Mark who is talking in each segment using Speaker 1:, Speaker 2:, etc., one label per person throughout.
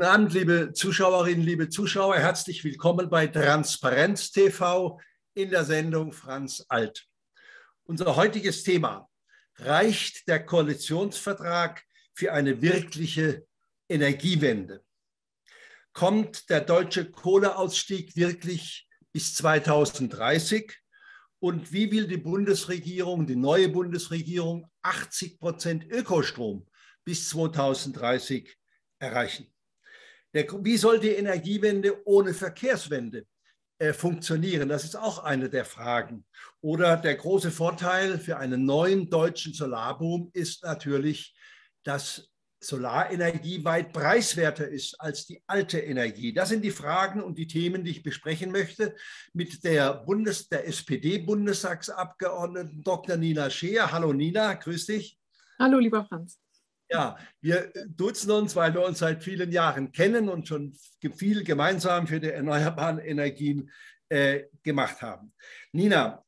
Speaker 1: Guten Abend, liebe Zuschauerinnen, liebe Zuschauer. Herzlich willkommen bei Transparenz TV in der Sendung Franz Alt. Unser heutiges Thema. Reicht der Koalitionsvertrag für eine wirkliche Energiewende? Kommt der deutsche Kohleausstieg wirklich bis 2030? Und wie will die Bundesregierung, die neue Bundesregierung, 80 Prozent Ökostrom bis 2030 erreichen? Der, wie soll die Energiewende ohne Verkehrswende äh, funktionieren? Das ist auch eine der Fragen. Oder der große Vorteil für einen neuen deutschen Solarboom ist natürlich, dass Solarenergie weit preiswerter ist als die alte Energie. Das sind die Fragen und die Themen, die ich besprechen möchte mit der, Bundes-, der SPD-Bundestagsabgeordneten Dr. Nina Scheer. Hallo Nina, grüß dich.
Speaker 2: Hallo lieber Franz.
Speaker 1: Ja, wir duzen uns, weil wir uns seit vielen Jahren kennen und schon viel gemeinsam für die erneuerbaren Energien äh, gemacht haben. Nina,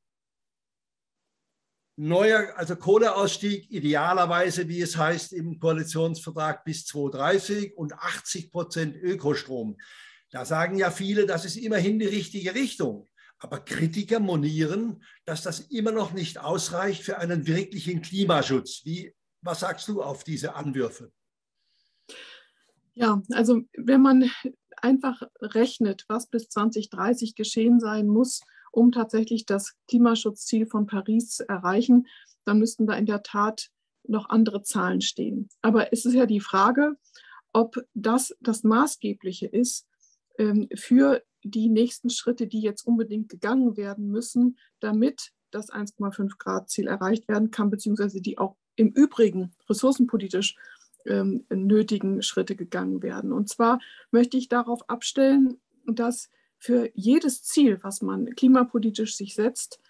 Speaker 1: neuer, also Kohleausstieg idealerweise, wie es heißt im Koalitionsvertrag bis 2030 und 80 Prozent Ökostrom. Da sagen ja viele, das ist immerhin die richtige Richtung. Aber Kritiker monieren, dass das immer noch nicht ausreicht für einen wirklichen Klimaschutz. Wie was sagst du auf diese Anwürfe?
Speaker 2: Ja, also wenn man einfach rechnet, was bis 2030 geschehen sein muss, um tatsächlich das Klimaschutzziel von Paris zu erreichen, dann müssten da in der Tat noch andere Zahlen stehen. Aber es ist ja die Frage, ob das das Maßgebliche ist ähm, für die nächsten Schritte, die jetzt unbedingt gegangen werden müssen, damit das 1,5 Grad Ziel erreicht werden kann, beziehungsweise die auch im Übrigen ressourcenpolitisch ähm, nötigen Schritte gegangen werden. Und zwar möchte ich darauf abstellen, dass für jedes Ziel, was man klimapolitisch sich setzt,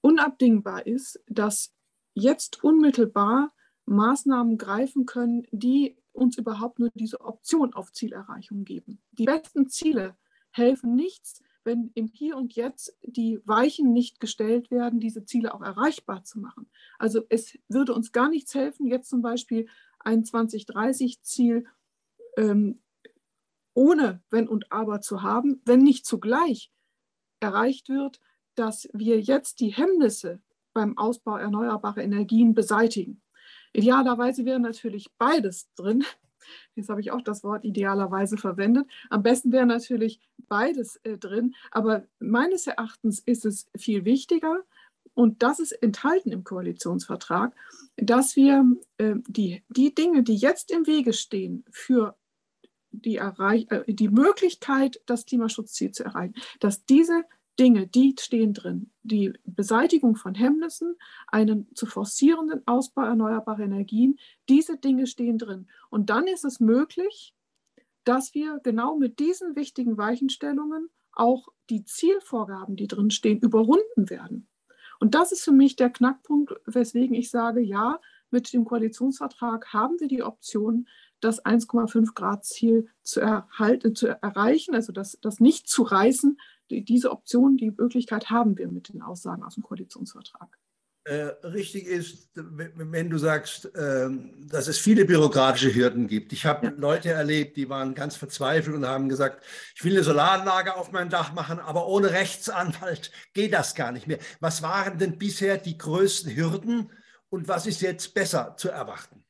Speaker 2: unabdingbar ist, dass jetzt unmittelbar Maßnahmen greifen können, die uns überhaupt nur diese Option auf Zielerreichung geben. Die besten Ziele helfen nichts, wenn im Hier und Jetzt die Weichen nicht gestellt werden, diese Ziele auch erreichbar zu machen. Also es würde uns gar nichts helfen, jetzt zum Beispiel ein 2030-Ziel ähm, ohne Wenn und Aber zu haben, wenn nicht zugleich erreicht wird, dass wir jetzt die Hemmnisse beim Ausbau erneuerbarer Energien beseitigen. Idealerweise wäre natürlich beides drin, Jetzt habe ich auch das Wort idealerweise verwendet. Am besten wäre natürlich beides äh, drin. Aber meines Erachtens ist es viel wichtiger, und das ist enthalten im Koalitionsvertrag, dass wir äh, die, die Dinge, die jetzt im Wege stehen für die, Erreich äh, die Möglichkeit, das Klimaschutzziel zu erreichen, dass diese Dinge, die stehen drin. Die Beseitigung von Hemmnissen, einen zu forcierenden Ausbau erneuerbarer Energien, diese Dinge stehen drin. Und dann ist es möglich, dass wir genau mit diesen wichtigen Weichenstellungen auch die Zielvorgaben, die drin stehen, überrunden werden. Und das ist für mich der Knackpunkt, weswegen ich sage, ja, mit dem Koalitionsvertrag haben wir die Option, das 1,5 Grad Ziel zu, erhalten, zu erreichen, also das, das nicht zu reißen, diese Option, die Möglichkeit haben wir mit den Aussagen aus dem Koalitionsvertrag.
Speaker 1: Äh, richtig ist, wenn du sagst, äh, dass es viele bürokratische Hürden gibt. Ich habe ja. Leute erlebt, die waren ganz verzweifelt und haben gesagt, ich will eine Solaranlage auf meinem Dach machen, aber ohne Rechtsanwalt geht das gar nicht mehr. Was waren denn bisher die größten Hürden und was ist jetzt besser zu erwarten?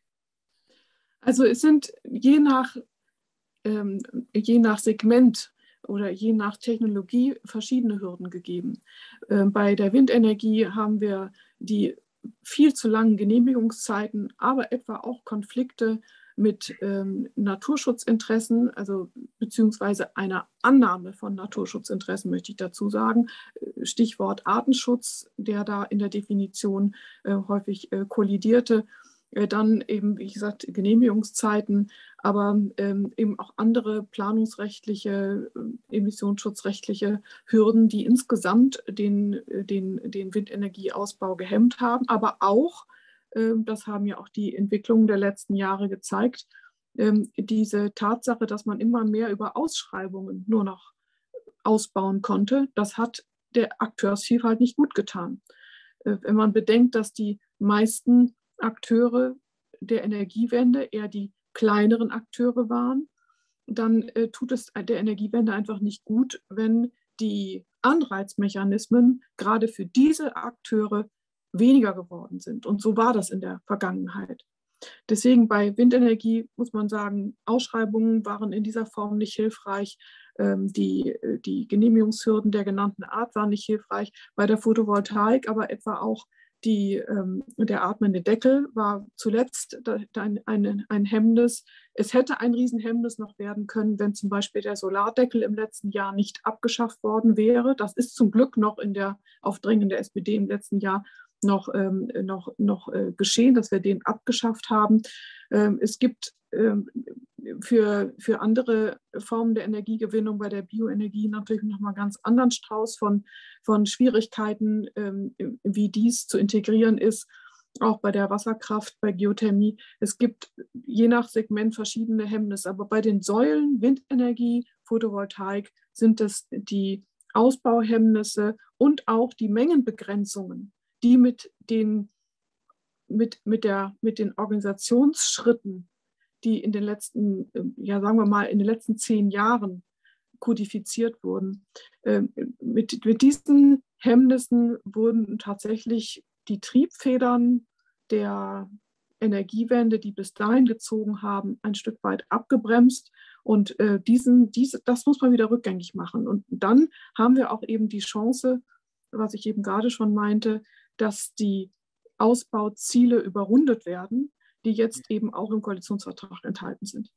Speaker 2: Also es sind je nach, ähm, je nach Segment oder je nach Technologie verschiedene Hürden gegeben. Ähm, bei der Windenergie haben wir die viel zu langen Genehmigungszeiten, aber etwa auch Konflikte mit ähm, Naturschutzinteressen, also beziehungsweise einer Annahme von Naturschutzinteressen, möchte ich dazu sagen. Äh, Stichwort Artenschutz, der da in der Definition äh, häufig äh, kollidierte dann eben, wie gesagt, Genehmigungszeiten, aber ähm, eben auch andere planungsrechtliche, äh, emissionsschutzrechtliche Hürden, die insgesamt den, äh, den, den Windenergieausbau gehemmt haben, aber auch, äh, das haben ja auch die Entwicklungen der letzten Jahre gezeigt, äh, diese Tatsache, dass man immer mehr über Ausschreibungen nur noch ausbauen konnte, das hat der Akteursvielfalt nicht gut getan. Äh, wenn man bedenkt, dass die meisten Akteure der Energiewende eher die kleineren Akteure waren, dann äh, tut es der Energiewende einfach nicht gut, wenn die Anreizmechanismen gerade für diese Akteure weniger geworden sind. Und so war das in der Vergangenheit. Deswegen bei Windenergie muss man sagen, Ausschreibungen waren in dieser Form nicht hilfreich. Ähm, die, die Genehmigungshürden der genannten Art waren nicht hilfreich. Bei der Photovoltaik aber etwa auch die, ähm, der atmende Deckel war zuletzt ein, ein, ein Hemmnis. Es hätte ein Riesenhemmnis noch werden können, wenn zum Beispiel der Solardeckel im letzten Jahr nicht abgeschafft worden wäre. Das ist zum Glück noch in der Aufdrängen der SPD im letzten Jahr noch, ähm, noch, noch äh, geschehen, dass wir den abgeschafft haben. Ähm, es gibt ähm, für, für andere Formen der Energiegewinnung bei der Bioenergie natürlich nochmal ganz anderen Strauß von, von Schwierigkeiten, wie dies zu integrieren ist auch bei der Wasserkraft, bei Geothermie. Es gibt je nach Segment verschiedene Hemmnisse, aber bei den Säulen Windenergie, Photovoltaik sind es die Ausbauhemmnisse und auch die Mengenbegrenzungen, die mit den, mit, mit, der, mit den Organisationsschritten, die in den letzten, ähm, ja sagen wir mal, in den letzten zehn Jahren kodifiziert wurden. Ähm, mit, mit diesen Hemmnissen wurden tatsächlich die Triebfedern der Energiewende, die bis dahin gezogen haben, ein Stück weit abgebremst. Und äh, diesen, diese, das muss man wieder rückgängig machen. Und dann haben wir auch eben die Chance, was ich eben gerade schon meinte, dass die Ausbauziele überrundet werden, die jetzt eben auch im Koalitionsvertrag enthalten sind.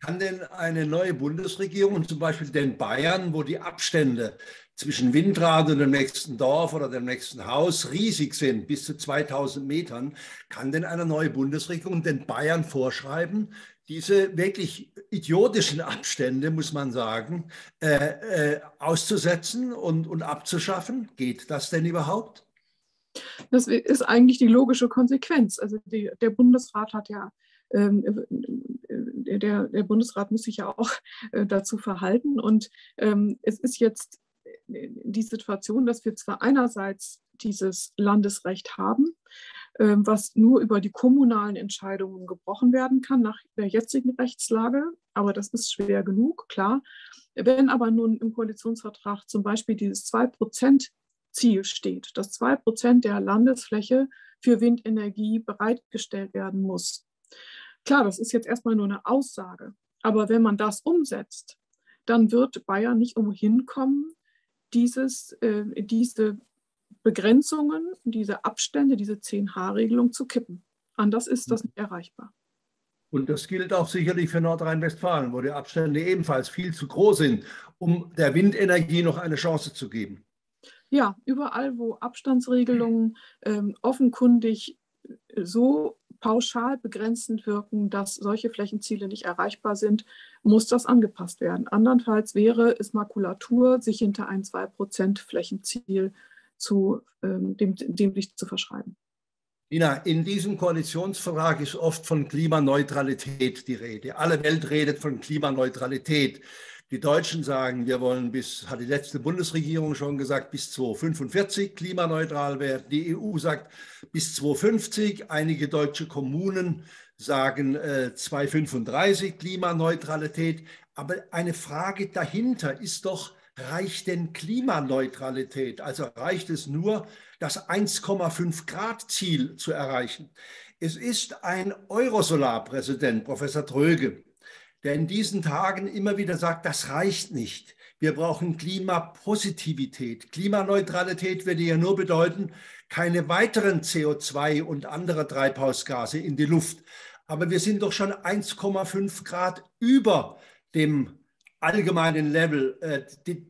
Speaker 1: Kann denn eine neue Bundesregierung, zum Beispiel den Bayern, wo die Abstände zwischen Windrad und dem nächsten Dorf oder dem nächsten Haus riesig sind, bis zu 2000 Metern, kann denn eine neue Bundesregierung den Bayern vorschreiben, diese wirklich idiotischen Abstände, muss man sagen, äh, äh, auszusetzen und, und abzuschaffen? Geht das denn überhaupt?
Speaker 2: Das ist eigentlich die logische Konsequenz. Also die, der Bundesrat hat ja, ähm, äh, der, der, Bundesrat muss sich ja auch äh, dazu verhalten. Und ähm, es ist jetzt die Situation, dass wir zwar einerseits dieses Landesrecht haben, äh, was nur über die kommunalen Entscheidungen gebrochen werden kann nach der jetzigen Rechtslage, aber das ist schwer genug, klar. Wenn aber nun im Koalitionsvertrag zum Beispiel dieses 2 Prozent Ziel steht, dass zwei Prozent der Landesfläche für Windenergie bereitgestellt werden muss. Klar, das ist jetzt erstmal nur eine Aussage, aber wenn man das umsetzt, dann wird Bayern nicht umhin kommen, dieses, äh, diese Begrenzungen, diese Abstände, diese 10H-Regelung zu kippen. Anders ist das nicht erreichbar.
Speaker 1: Und das gilt auch sicherlich für Nordrhein-Westfalen, wo die Abstände ebenfalls viel zu groß sind, um der Windenergie noch eine Chance zu geben.
Speaker 2: Ja, überall, wo Abstandsregelungen ähm, offenkundig äh, so pauschal begrenzend wirken, dass solche Flächenziele nicht erreichbar sind, muss das angepasst werden. Andernfalls wäre es Makulatur, sich hinter ein 2% Flächenziel zu, ähm, dem, dem sich zu verschreiben.
Speaker 1: Nina, in diesem Koalitionsvertrag ist oft von Klimaneutralität die Rede. Alle Welt redet von Klimaneutralität. Die Deutschen sagen, wir wollen bis, hat die letzte Bundesregierung schon gesagt, bis 2045 klimaneutral werden. Die EU sagt bis 2050. Einige deutsche Kommunen sagen äh, 2035 Klimaneutralität. Aber eine Frage dahinter ist doch, reicht denn Klimaneutralität? Also reicht es nur, das 1,5 Grad Ziel zu erreichen? Es ist ein Eurosolar-Präsident, Professor Tröge, der in diesen Tagen immer wieder sagt, das reicht nicht. Wir brauchen Klimapositivität. Klimaneutralität würde ja nur bedeuten, keine weiteren CO2 und andere Treibhausgase in die Luft. Aber wir sind doch schon 1,5 Grad über dem allgemeinen Level, äh,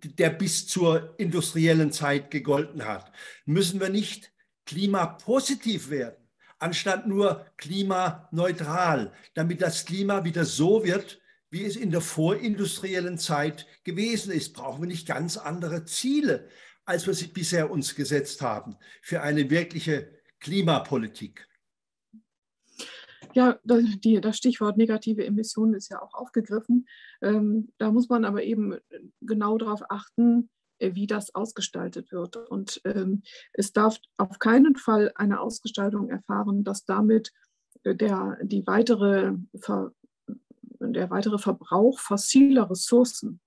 Speaker 1: der bis zur industriellen Zeit gegolten hat. Müssen wir nicht klimapositiv werden? anstatt nur klimaneutral, damit das Klima wieder so wird, wie es in der vorindustriellen Zeit gewesen ist. Brauchen wir nicht ganz andere Ziele, als wir sie bisher uns gesetzt haben für eine wirkliche Klimapolitik?
Speaker 2: Ja, das, die, das Stichwort negative Emissionen ist ja auch aufgegriffen. Ähm, da muss man aber eben genau darauf achten, äh, wie das ausgestaltet wird. Und ähm, es darf auf keinen Fall eine Ausgestaltung erfahren, dass damit äh, der, die weitere Ver der weitere Verbrauch fossiler Ressourcen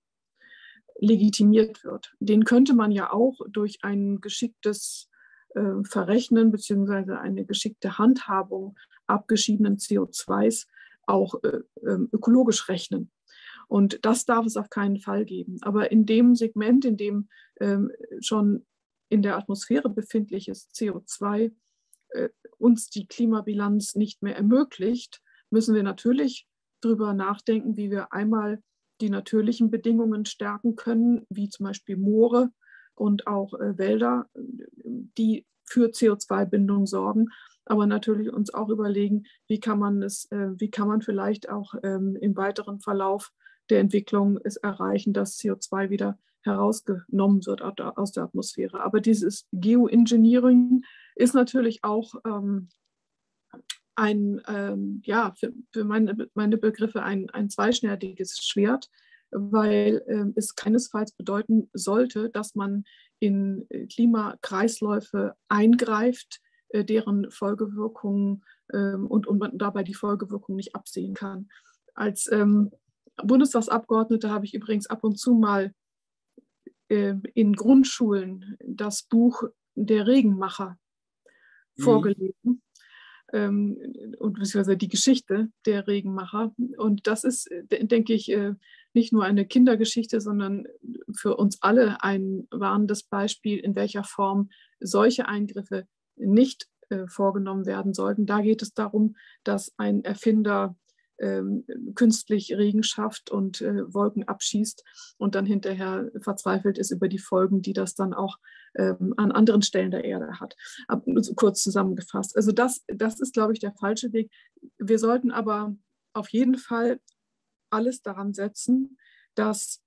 Speaker 2: legitimiert wird. Den könnte man ja auch durch ein geschicktes äh, Verrechnen bzw. eine geschickte Handhabung abgeschiedenen CO2s auch äh, ähm, ökologisch rechnen. Und das darf es auf keinen Fall geben. Aber in dem Segment, in dem ähm, schon in der Atmosphäre befindliches CO2 äh, uns die Klimabilanz nicht mehr ermöglicht, müssen wir natürlich darüber nachdenken, wie wir einmal die natürlichen Bedingungen stärken können, wie zum Beispiel Moore und auch äh, Wälder, die für CO2-Bindung sorgen, aber natürlich uns auch überlegen, wie kann man es, äh, wie kann man vielleicht auch ähm, im weiteren Verlauf der Entwicklung es erreichen, dass CO2 wieder herausgenommen wird aus der Atmosphäre. Aber dieses Geoengineering ist natürlich auch ähm, ein, ähm, ja, für, für meine, meine Begriffe ein, ein zweischneidiges Schwert, weil ähm, es keinesfalls bedeuten sollte, dass man in äh, Klimakreisläufe eingreift, äh, deren Folgewirkungen ähm, und, und man dabei die Folgewirkungen nicht absehen kann. Als ähm, Bundestagsabgeordnete habe ich übrigens ab und zu mal äh, in Grundschulen das Buch Der Regenmacher mhm. vorgelesen ähm, und beziehungsweise die Geschichte der Regenmacher. Und das ist, denke ich, äh, nicht nur eine Kindergeschichte, sondern für uns alle ein warnendes Beispiel, in welcher Form solche Eingriffe nicht äh, vorgenommen werden sollten. Da geht es darum, dass ein Erfinder ähm, künstlich Regen schafft und äh, Wolken abschießt und dann hinterher verzweifelt ist über die Folgen, die das dann auch ähm, an anderen Stellen der Erde hat. Ab, kurz zusammengefasst. Also das, das ist, glaube ich, der falsche Weg. Wir sollten aber auf jeden Fall alles daran setzen, dass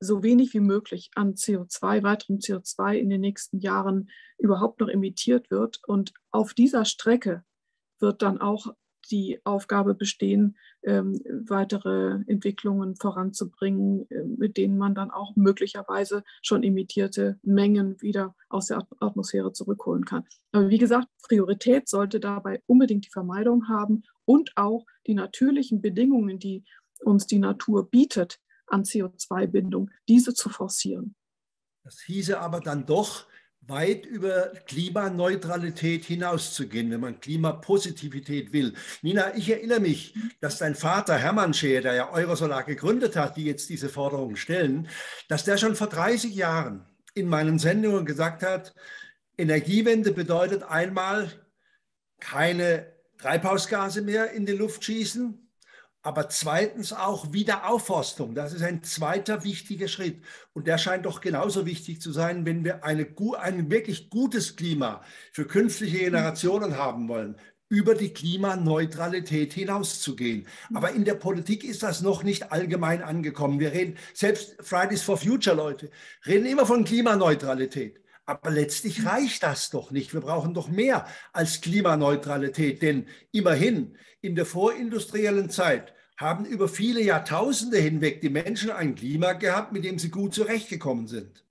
Speaker 2: so wenig wie möglich an CO2, weiterem CO2 in den nächsten Jahren überhaupt noch emittiert wird. Und auf dieser Strecke wird dann auch die Aufgabe bestehen, ähm, weitere Entwicklungen voranzubringen, äh, mit denen man dann auch möglicherweise schon emittierte Mengen wieder aus der Atmosphäre zurückholen kann. Aber wie gesagt, Priorität sollte dabei unbedingt die Vermeidung haben und auch die natürlichen Bedingungen, die uns die Natur bietet an CO2-Bindung, diese zu forcieren.
Speaker 1: Das hieße aber dann doch, weit über Klimaneutralität hinauszugehen, wenn man Klimapositivität will. Nina, ich erinnere mich, dass dein Vater Hermann Scheer, der ja Eurosolar gegründet hat, die jetzt diese Forderungen stellen, dass der schon vor 30 Jahren in meinen Sendungen gesagt hat, Energiewende bedeutet einmal keine Treibhausgase mehr in die Luft schießen, aber zweitens auch Wiederaufforstung. Das ist ein zweiter wichtiger Schritt. Und der scheint doch genauso wichtig zu sein, wenn wir eine, ein wirklich gutes Klima für künftige Generationen haben wollen, über die Klimaneutralität hinauszugehen. Aber in der Politik ist das noch nicht allgemein angekommen. Wir reden, selbst Fridays for Future Leute, reden immer von Klimaneutralität. Aber letztlich reicht das doch nicht. Wir brauchen doch mehr als Klimaneutralität. Denn immerhin in der vorindustriellen Zeit haben über viele Jahrtausende hinweg die Menschen ein Klima gehabt, mit dem sie gut zurechtgekommen sind.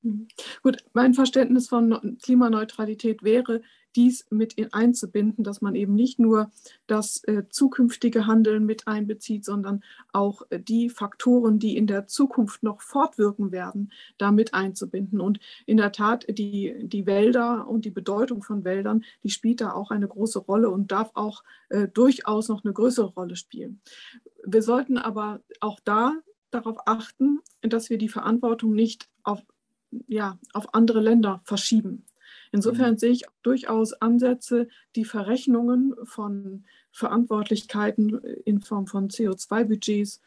Speaker 2: Mhm. Gut, mein Verständnis von Klimaneutralität wäre, dies mit einzubinden, dass man eben nicht nur das äh, zukünftige Handeln mit einbezieht, sondern auch äh, die Faktoren, die in der Zukunft noch fortwirken werden, damit einzubinden. Und in der Tat, die, die Wälder und die Bedeutung von Wäldern, die spielt da auch eine große Rolle und darf auch äh, durchaus noch eine größere Rolle spielen. Wir sollten aber auch da darauf achten, dass wir die Verantwortung nicht auf, ja, auf andere Länder verschieben. Insofern mhm. sehe ich durchaus Ansätze, die Verrechnungen von Verantwortlichkeiten in Form von CO2-Budgets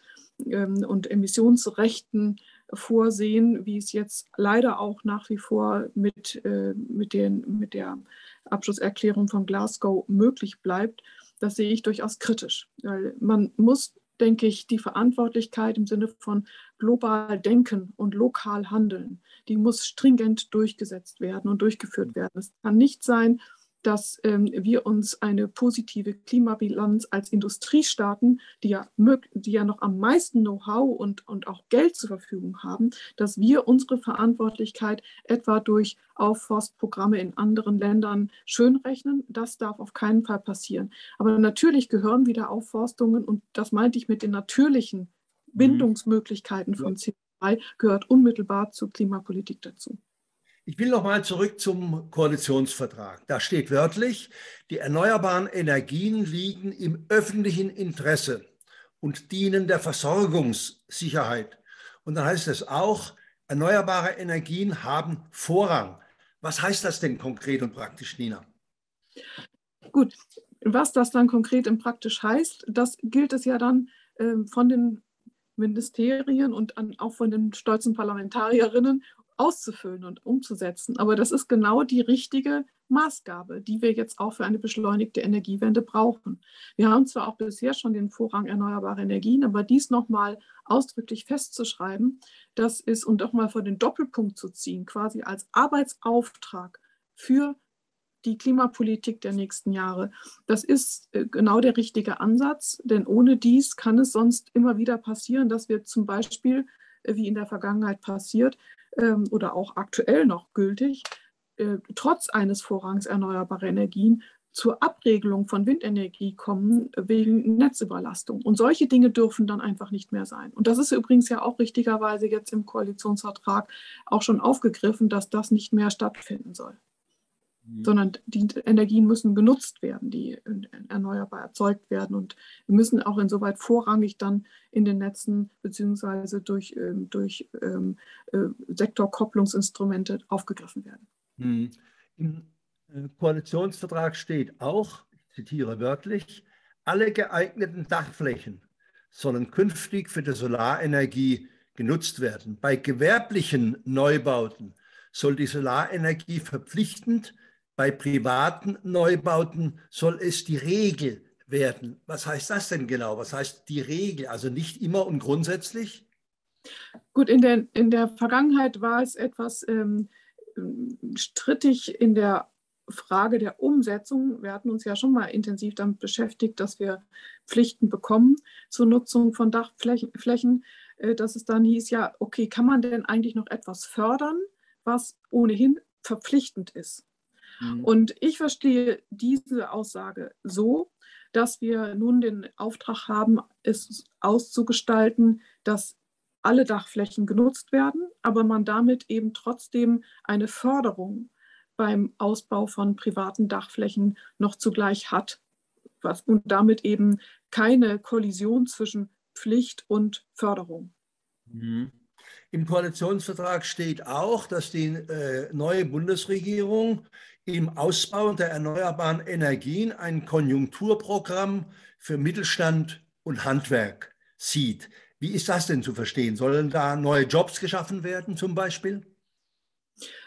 Speaker 2: ähm, und Emissionsrechten vorsehen, wie es jetzt leider auch nach wie vor mit, äh, mit, den, mit der Abschlusserklärung von Glasgow möglich bleibt. Das sehe ich durchaus kritisch. Weil man muss denke ich, die Verantwortlichkeit im Sinne von global denken und lokal handeln, die muss stringent durchgesetzt werden und durchgeführt werden. Es kann nicht sein, dass ähm, wir uns eine positive Klimabilanz als Industriestaaten, die ja, die ja noch am meisten Know-how und, und auch Geld zur Verfügung haben, dass wir unsere Verantwortlichkeit etwa durch Aufforstprogramme in anderen Ländern schönrechnen. Das darf auf keinen Fall passieren. Aber natürlich gehören wieder Aufforstungen, und das meinte ich mit den natürlichen mhm. Bindungsmöglichkeiten von CO2, gehört unmittelbar zur Klimapolitik dazu.
Speaker 1: Ich will noch mal zurück zum Koalitionsvertrag. Da steht wörtlich, die erneuerbaren Energien liegen im öffentlichen Interesse und dienen der Versorgungssicherheit. Und dann heißt es auch, erneuerbare Energien haben Vorrang. Was heißt das denn konkret und praktisch, Nina?
Speaker 2: Gut, was das dann konkret und praktisch heißt, das gilt es ja dann äh, von den Ministerien und an, auch von den stolzen Parlamentarierinnen auszufüllen und umzusetzen. Aber das ist genau die richtige Maßgabe, die wir jetzt auch für eine beschleunigte Energiewende brauchen. Wir haben zwar auch bisher schon den Vorrang erneuerbarer Energien, aber dies nochmal ausdrücklich festzuschreiben, das ist und auch mal vor den Doppelpunkt zu ziehen, quasi als Arbeitsauftrag für die Klimapolitik der nächsten Jahre. Das ist äh, genau der richtige Ansatz, denn ohne dies kann es sonst immer wieder passieren, dass wir zum Beispiel, wie in der Vergangenheit passiert, ähm, oder auch aktuell noch gültig, äh, trotz eines Vorrangs erneuerbarer Energien zur Abregelung von Windenergie kommen wegen Netzüberlastung. Und solche Dinge dürfen dann einfach nicht mehr sein. Und das ist übrigens ja auch richtigerweise jetzt im Koalitionsvertrag auch schon aufgegriffen, dass das nicht mehr stattfinden soll. Mhm. sondern die Energien müssen genutzt werden, die erneuerbar erzeugt werden und müssen auch insoweit vorrangig dann in den Netzen beziehungsweise durch, ähm, durch ähm, äh, Sektorkopplungsinstrumente aufgegriffen werden.
Speaker 1: Mhm. Im äh, Koalitionsvertrag steht auch, ich zitiere wörtlich, alle geeigneten Dachflächen sollen künftig für die Solarenergie genutzt werden. Bei gewerblichen Neubauten soll die Solarenergie verpflichtend bei privaten Neubauten soll es die Regel werden. Was heißt das denn genau? Was heißt die Regel? Also nicht immer und grundsätzlich?
Speaker 2: Gut, in der, in der Vergangenheit war es etwas ähm, strittig in der Frage der Umsetzung. Wir hatten uns ja schon mal intensiv damit beschäftigt, dass wir Pflichten bekommen zur Nutzung von Dachflächen, äh, dass es dann hieß, ja, okay, kann man denn eigentlich noch etwas fördern, was ohnehin verpflichtend ist? Mhm. Und ich verstehe diese Aussage so, dass wir nun den Auftrag haben, es auszugestalten, dass alle Dachflächen genutzt werden, aber man damit eben trotzdem eine Förderung beim Ausbau von privaten Dachflächen noch zugleich hat was, und damit eben keine Kollision zwischen Pflicht und Förderung.
Speaker 1: Mhm. Im Koalitionsvertrag steht auch, dass die äh, neue Bundesregierung im Ausbau der erneuerbaren Energien ein Konjunkturprogramm für Mittelstand und Handwerk sieht. Wie ist das denn zu verstehen? Sollen da neue Jobs geschaffen werden zum Beispiel?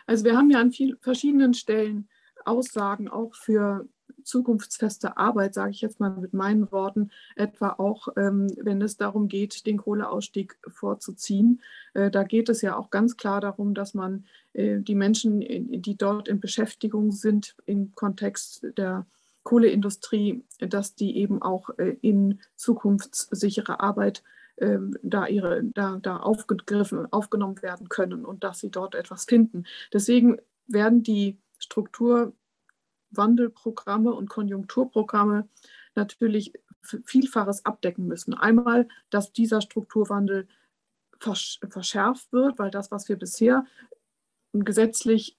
Speaker 2: Also wir haben ja an vielen verschiedenen Stellen Aussagen auch für zukunftsfeste Arbeit, sage ich jetzt mal mit meinen Worten, etwa auch, ähm, wenn es darum geht, den Kohleausstieg vorzuziehen. Äh, da geht es ja auch ganz klar darum, dass man äh, die Menschen, die dort in Beschäftigung sind, im Kontext der Kohleindustrie, dass die eben auch äh, in zukunftssichere Arbeit ähm, da, ihre, da, da aufgegriffen, aufgenommen werden können und dass sie dort etwas finden. Deswegen werden die Struktur Wandelprogramme und Konjunkturprogramme natürlich Vielfaches abdecken müssen. Einmal, dass dieser Strukturwandel verschärft wird, weil das, was wir bisher gesetzlich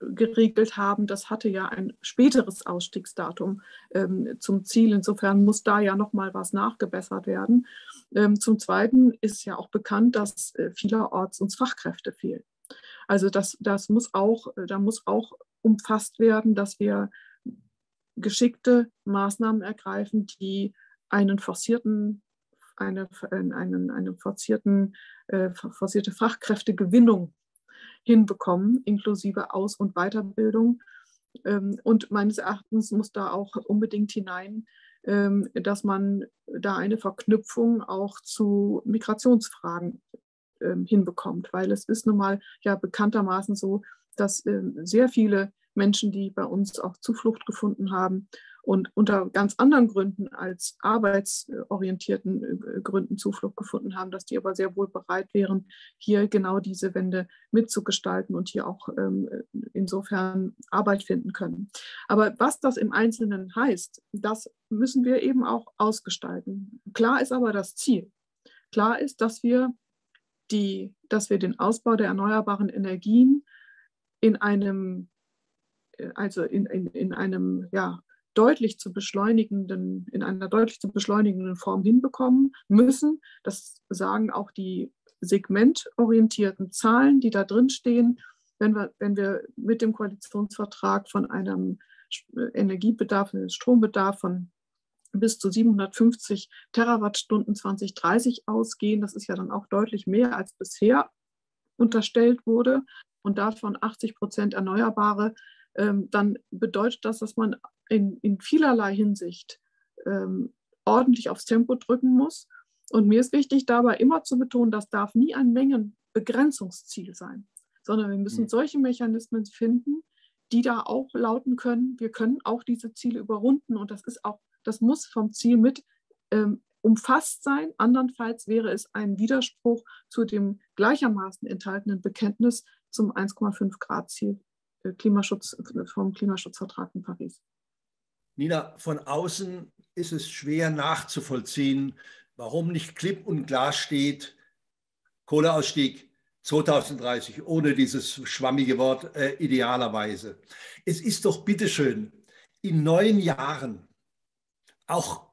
Speaker 2: geregelt haben, das hatte ja ein späteres Ausstiegsdatum ähm, zum Ziel. Insofern muss da ja noch mal was nachgebessert werden. Ähm, zum Zweiten ist ja auch bekannt, dass äh, vielerorts uns Fachkräfte fehlen. Also das, das muss auch, da muss auch umfasst werden, dass wir geschickte Maßnahmen ergreifen, die einen forcierten, eine, einen, eine forcierten, äh, forcierte Fachkräftegewinnung hinbekommen, inklusive Aus- und Weiterbildung. Ähm, und meines Erachtens muss da auch unbedingt hinein, ähm, dass man da eine Verknüpfung auch zu Migrationsfragen ähm, hinbekommt, weil es ist nun mal ja bekanntermaßen so, dass äh, sehr viele Menschen, die bei uns auch Zuflucht gefunden haben und unter ganz anderen Gründen als arbeitsorientierten äh, Gründen Zuflucht gefunden haben, dass die aber sehr wohl bereit wären, hier genau diese Wende mitzugestalten und hier auch ähm, insofern Arbeit finden können. Aber was das im Einzelnen heißt, das müssen wir eben auch ausgestalten. Klar ist aber das Ziel. Klar ist, dass wir, die, dass wir den Ausbau der erneuerbaren Energien in einem äh, also in, in, in einem ja, deutlich zu beschleunigenden, in einer deutlich zu beschleunigenden Form hinbekommen müssen. Das sagen auch die segmentorientierten Zahlen, die da drin stehen. Wenn wir, wenn wir mit dem Koalitionsvertrag von einem Energiebedarf, einem Strombedarf von bis zu 750 Terawattstunden 2030 ausgehen, das ist ja dann auch deutlich mehr als bisher unterstellt wurde und davon 80 Prozent Erneuerbare, ähm, dann bedeutet das, dass man in, in vielerlei Hinsicht ähm, ordentlich aufs Tempo drücken muss. Und mir ist wichtig, dabei immer zu betonen, das darf nie ein Mengenbegrenzungsziel sein, sondern wir müssen hm. solche Mechanismen finden, die da auch lauten können, wir können auch diese Ziele überrunden und das ist auch, das muss vom Ziel mit ähm, umfasst sein. Andernfalls wäre es ein Widerspruch zu dem gleichermaßen enthaltenen Bekenntnis zum 1,5 Grad Ziel äh, Klimaschutz vom Klimaschutzvertrag in Paris.
Speaker 1: Nina, von außen ist es schwer nachzuvollziehen, warum nicht klipp und klar steht, Kohleausstieg 2030, ohne dieses schwammige Wort äh, idealerweise. Es ist doch bitteschön in neun Jahren auch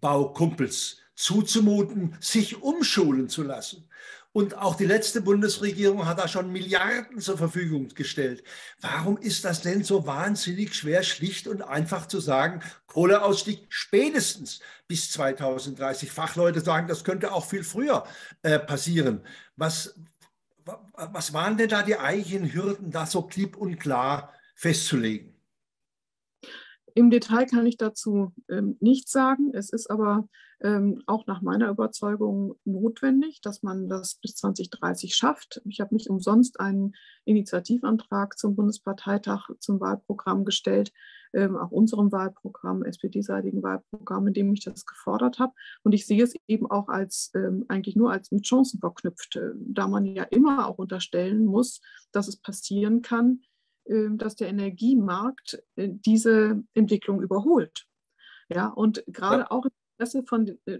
Speaker 1: Bergbaukumpels zuzumuten, sich umschulen zu lassen. Und auch die letzte Bundesregierung hat da schon Milliarden zur Verfügung gestellt. Warum ist das denn so wahnsinnig schwer, schlicht und einfach zu sagen, Kohleausstieg spätestens bis 2030? Fachleute sagen, das könnte auch viel früher äh, passieren. Was, was waren denn da die eigentlichen Hürden, das so klipp und klar festzulegen?
Speaker 2: Im Detail kann ich dazu ähm, nichts sagen. Es ist aber ähm, auch nach meiner Überzeugung notwendig, dass man das bis 2030 schafft. Ich habe nicht umsonst einen Initiativantrag zum Bundesparteitag zum Wahlprogramm gestellt, ähm, auch unserem Wahlprogramm, SPD-seitigen Wahlprogramm, in dem ich das gefordert habe. Und ich sehe es eben auch als ähm, eigentlich nur als mit Chancen verknüpft, äh, da man ja immer auch unterstellen muss, dass es passieren kann, dass der Energiemarkt äh, diese Entwicklung überholt. Ja, und gerade ja. auch im Interesse von äh,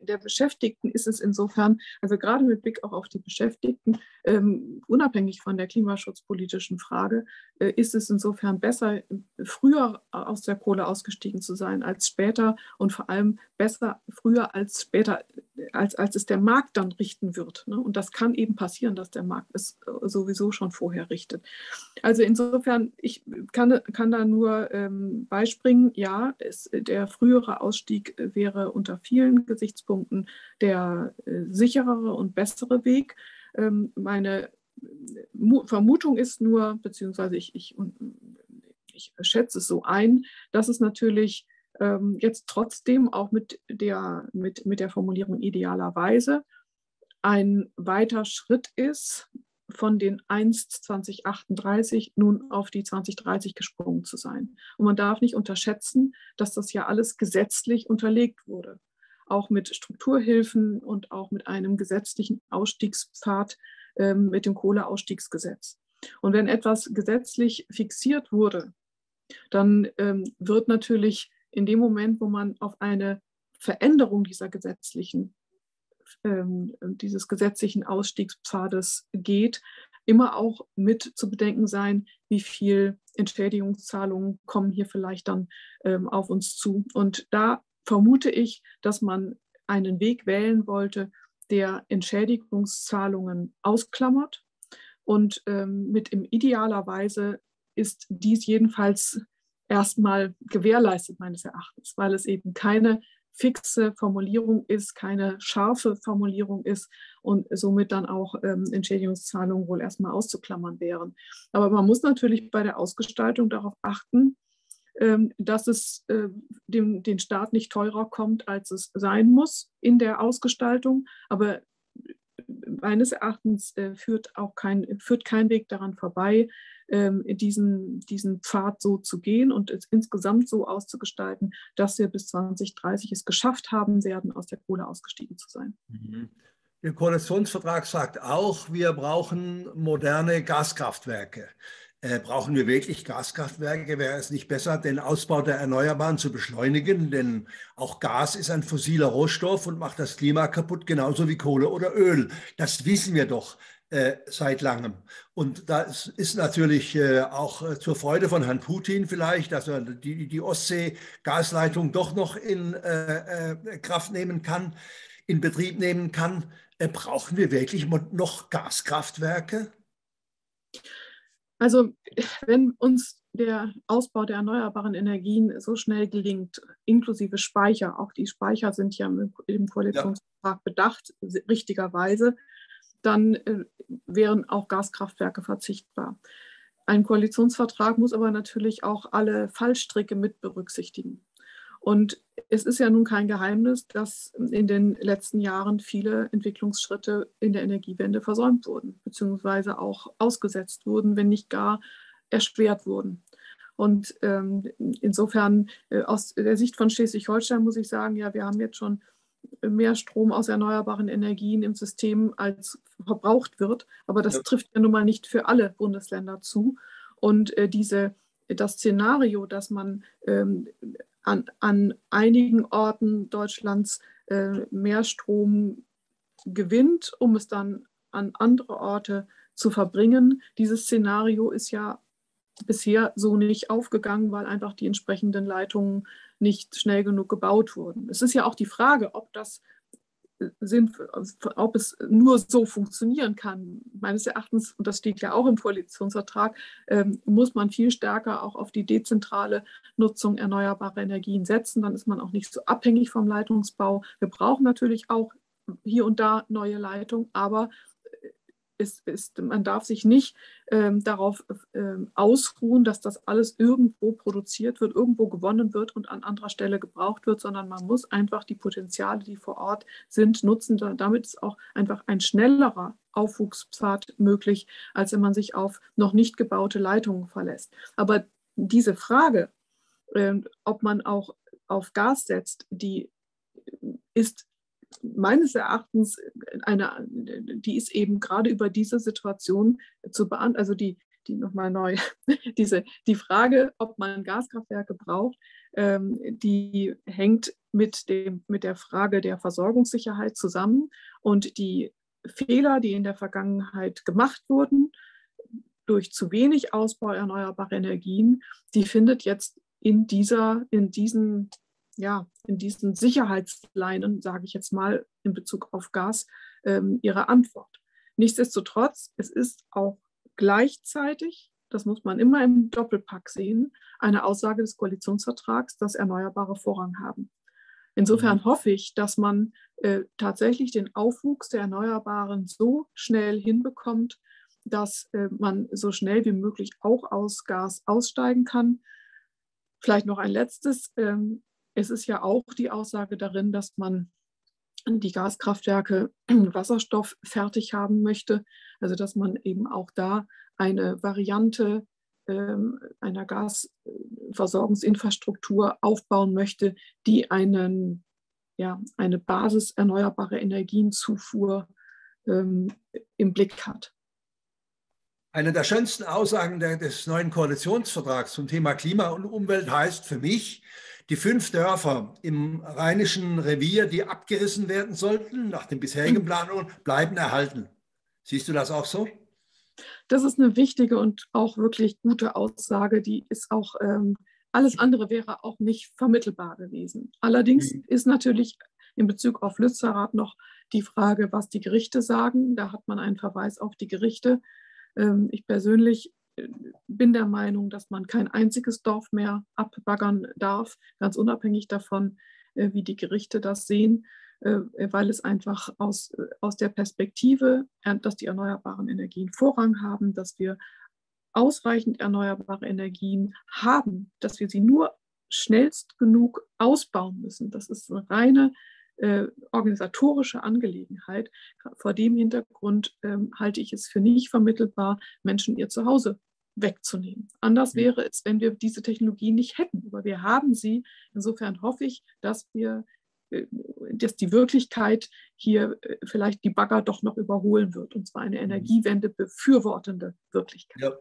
Speaker 2: der Beschäftigten ist es insofern, also gerade mit Blick auch auf die Beschäftigten, ähm, unabhängig von der klimaschutzpolitischen Frage, äh, ist es insofern besser, früher aus der Kohle ausgestiegen zu sein als später und vor allem besser früher als später, als, als es der Markt dann richten wird. Ne? Und das kann eben passieren, dass der Markt es äh, sowieso schon vorher richtet. Also insofern, ich kann, kann da nur ähm, beispringen, ja, es, der frühere Ausstieg wäre wäre unter vielen Gesichtspunkten der äh, sicherere und bessere Weg. Ähm, meine Vermutung ist nur, beziehungsweise ich, ich, ich schätze es so ein, dass es natürlich ähm, jetzt trotzdem auch mit der, mit, mit der Formulierung idealerweise ein weiter Schritt ist, von den 1 2038 nun auf die 2030 gesprungen zu sein. Und man darf nicht unterschätzen, dass das ja alles gesetzlich unterlegt wurde, auch mit Strukturhilfen und auch mit einem gesetzlichen Ausstiegspfad ähm, mit dem Kohleausstiegsgesetz. Und wenn etwas gesetzlich fixiert wurde, dann ähm, wird natürlich in dem Moment, wo man auf eine Veränderung dieser gesetzlichen ähm, dieses gesetzlichen Ausstiegspfades geht, immer auch mit zu bedenken sein, wie viel Entschädigungszahlungen kommen hier vielleicht dann ähm, auf uns zu. Und da vermute ich, dass man einen Weg wählen wollte, der Entschädigungszahlungen ausklammert. Und ähm, mit im idealer Weise ist dies jedenfalls erstmal gewährleistet meines Erachtens, weil es eben keine fixe Formulierung ist, keine scharfe Formulierung ist und somit dann auch ähm, Entschädigungszahlungen wohl erstmal auszuklammern wären. Aber man muss natürlich bei der Ausgestaltung darauf achten, ähm, dass es äh, dem, den Staat nicht teurer kommt, als es sein muss in der Ausgestaltung. Aber meines Erachtens äh, führt auch kein, führt kein Weg daran vorbei, ähm, diesen, diesen Pfad so zu gehen und es insgesamt so auszugestalten, dass wir bis 2030 es geschafft haben werden, aus der Kohle ausgestiegen zu sein.
Speaker 1: Mhm. Der Koalitionsvertrag sagt auch, wir brauchen moderne Gaskraftwerke. Äh, brauchen wir wirklich Gaskraftwerke? Wäre es nicht besser, den Ausbau der Erneuerbaren zu beschleunigen? Denn auch Gas ist ein fossiler Rohstoff und macht das Klima kaputt, genauso wie Kohle oder Öl. Das wissen wir doch äh, seit langem. Und das ist natürlich äh, auch äh, zur Freude von Herrn Putin vielleicht, dass er die, die Ostsee-Gasleitung doch noch in äh, äh, Kraft nehmen kann, in Betrieb nehmen kann. brauchen wir wirklich noch Gaskraftwerke?
Speaker 2: Also wenn uns der Ausbau der erneuerbaren Energien so schnell gelingt, inklusive Speicher, auch die Speicher sind ja im Koalitionsvertrag ja. bedacht, richtigerweise, dann äh, wären auch Gaskraftwerke verzichtbar. Ein Koalitionsvertrag muss aber natürlich auch alle Fallstricke mit berücksichtigen. Und es ist ja nun kein Geheimnis, dass in den letzten Jahren viele Entwicklungsschritte in der Energiewende versäumt wurden, beziehungsweise auch ausgesetzt wurden, wenn nicht gar erschwert wurden. Und ähm, insofern äh, aus der Sicht von Schleswig-Holstein muss ich sagen, ja, wir haben jetzt schon mehr Strom aus erneuerbaren Energien im System als verbraucht wird. Aber das trifft ja nun mal nicht für alle Bundesländer zu. Und äh, diese, das Szenario, dass man ähm, an, an einigen Orten Deutschlands äh, mehr Strom gewinnt, um es dann an andere Orte zu verbringen. Dieses Szenario ist ja bisher so nicht aufgegangen, weil einfach die entsprechenden Leitungen nicht schnell genug gebaut wurden. Es ist ja auch die Frage, ob das sind, ob es nur so funktionieren kann. Meines Erachtens, und das steht ja auch im Koalitionsvertrag, ähm, muss man viel stärker auch auf die dezentrale Nutzung erneuerbarer Energien setzen. Dann ist man auch nicht so abhängig vom Leitungsbau. Wir brauchen natürlich auch hier und da neue Leitungen, aber ist, ist, man darf sich nicht ähm, darauf ähm, ausruhen, dass das alles irgendwo produziert wird, irgendwo gewonnen wird und an anderer Stelle gebraucht wird, sondern man muss einfach die Potenziale, die vor Ort sind, nutzen. Damit ist auch einfach ein schnellerer Aufwuchspfad möglich, als wenn man sich auf noch nicht gebaute Leitungen verlässt. Aber diese Frage, äh, ob man auch auf Gas setzt, die ist meines Erachtens eine, die ist eben gerade über diese Situation zu beantworten, also die, die nochmal neu, diese, die Frage, ob man Gaskraftwerke braucht, ähm, die hängt mit, dem, mit der Frage der Versorgungssicherheit zusammen. Und die Fehler, die in der Vergangenheit gemacht wurden, durch zu wenig Ausbau erneuerbarer Energien, die findet jetzt in dieser, in diesen ja, in diesen Sicherheitsleinen, sage ich jetzt mal, in Bezug auf Gas, ähm, ihre Antwort. Nichtsdestotrotz, es ist auch gleichzeitig, das muss man immer im Doppelpack sehen, eine Aussage des Koalitionsvertrags, dass Erneuerbare Vorrang haben. Insofern mhm. hoffe ich, dass man äh, tatsächlich den Aufwuchs der Erneuerbaren so schnell hinbekommt, dass äh, man so schnell wie möglich auch aus Gas aussteigen kann. Vielleicht noch ein letztes. Ähm, es ist ja auch die Aussage darin, dass man die Gaskraftwerke Wasserstoff fertig haben möchte. Also dass man eben auch da eine Variante ähm, einer Gasversorgungsinfrastruktur aufbauen möchte, die einen, ja, eine Basis erneuerbare Energienzufuhr ähm, im Blick hat.
Speaker 1: Eine der schönsten Aussagen des neuen Koalitionsvertrags zum Thema Klima und Umwelt heißt für mich, die fünf Dörfer im Rheinischen Revier, die abgerissen werden sollten, nach den bisherigen Planungen, bleiben erhalten. Siehst du das auch so?
Speaker 2: Das ist eine wichtige und auch wirklich gute Aussage. Die ist auch, ähm, alles andere wäre auch nicht vermittelbar gewesen. Allerdings mhm. ist natürlich in Bezug auf Lützerath noch die Frage, was die Gerichte sagen. Da hat man einen Verweis auf die Gerichte. Ähm, ich persönlich bin der Meinung, dass man kein einziges Dorf mehr abbaggern darf, ganz unabhängig davon, äh, wie die Gerichte das sehen, äh, weil es einfach aus, äh, aus der Perspektive, dass die erneuerbaren Energien Vorrang haben, dass wir ausreichend erneuerbare Energien haben, dass wir sie nur schnellst genug ausbauen müssen. Das ist eine reine äh, organisatorische Angelegenheit. Vor dem Hintergrund ähm, halte ich es für nicht vermittelbar, Menschen ihr Zuhause wegzunehmen. Anders mhm. wäre es, wenn wir diese Technologie nicht hätten. Aber wir haben sie. Insofern hoffe ich, dass wir äh, dass die Wirklichkeit hier äh, vielleicht die Bagger doch noch überholen wird, und zwar eine mhm. Energiewende befürwortende Wirklichkeit. Ja.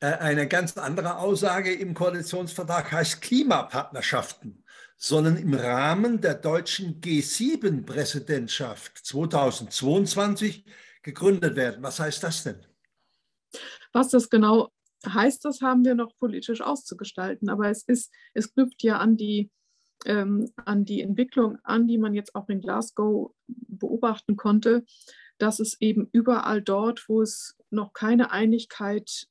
Speaker 1: Äh, eine ganz andere Aussage im Koalitionsvertrag heißt Klimapartnerschaften sollen im Rahmen der deutschen G7-Präsidentschaft 2022 gegründet werden. Was heißt das denn?
Speaker 2: Was das genau heißt, das haben wir noch politisch auszugestalten. Aber es, ist, es knüpft ja an die, ähm, an die Entwicklung an, die man jetzt auch in Glasgow beobachten konnte, dass es eben überall dort, wo es noch keine Einigkeit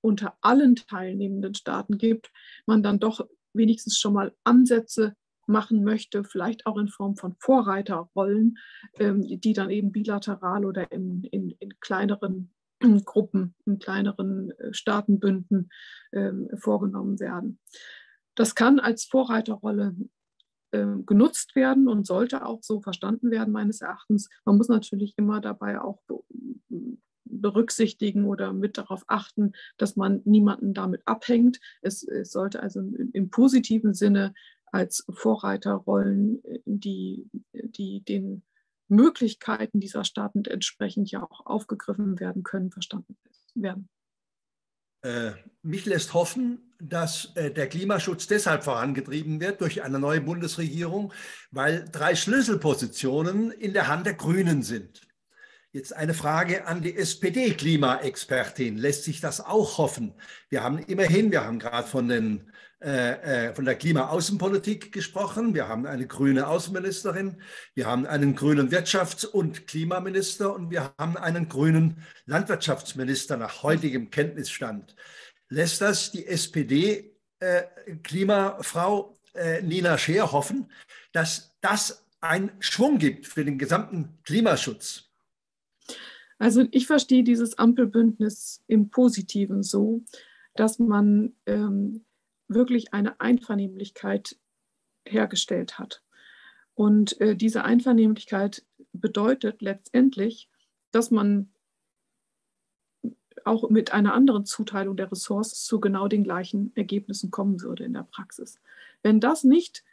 Speaker 2: unter allen teilnehmenden Staaten gibt, man dann doch wenigstens schon mal Ansätze machen möchte, vielleicht auch in Form von Vorreiterrollen, ähm, die dann eben bilateral oder in, in, in kleineren Gruppen, in kleineren äh, Staatenbünden ähm, vorgenommen werden. Das kann als Vorreiterrolle ähm, genutzt werden und sollte auch so verstanden werden, meines Erachtens. Man muss natürlich immer dabei auch berücksichtigen oder mit darauf achten, dass man niemanden damit abhängt. Es, es sollte also im, im, positiven Sinne als Vorreiterrollen, äh, die, die den Möglichkeiten dieser Staaten entsprechend ja auch aufgegriffen werden können, verstanden werden.
Speaker 1: Äh, mich lässt hoffen, dass äh, der Klimaschutz deshalb vorangetrieben wird durch eine neue Bundesregierung, weil drei Schlüsselpositionen in der Hand der Grünen sind. Jetzt eine Frage an die SPD-Klimaexpertin. Lässt sich das auch hoffen? Wir haben immerhin, wir haben gerade von, den, äh, äh, von der Klimaaußenpolitik gesprochen. Wir haben eine grüne Außenministerin. Wir haben einen grünen Wirtschafts- und Klimaminister und wir haben einen grünen Landwirtschaftsminister nach heutigem Kenntnisstand. Lässt das die SPD-Klimafrau äh, äh, Nina Scheer hoffen, dass das einen Schwung gibt für den gesamten Klimaschutz?
Speaker 2: Also ich verstehe dieses Ampelbündnis im Positiven so, dass man ähm, wirklich eine Einvernehmlichkeit hergestellt hat. Und äh, diese Einvernehmlichkeit bedeutet letztendlich, dass man auch mit einer anderen Zuteilung der Ressourcen zu genau den gleichen Ergebnissen kommen würde in der Praxis. Wenn das nicht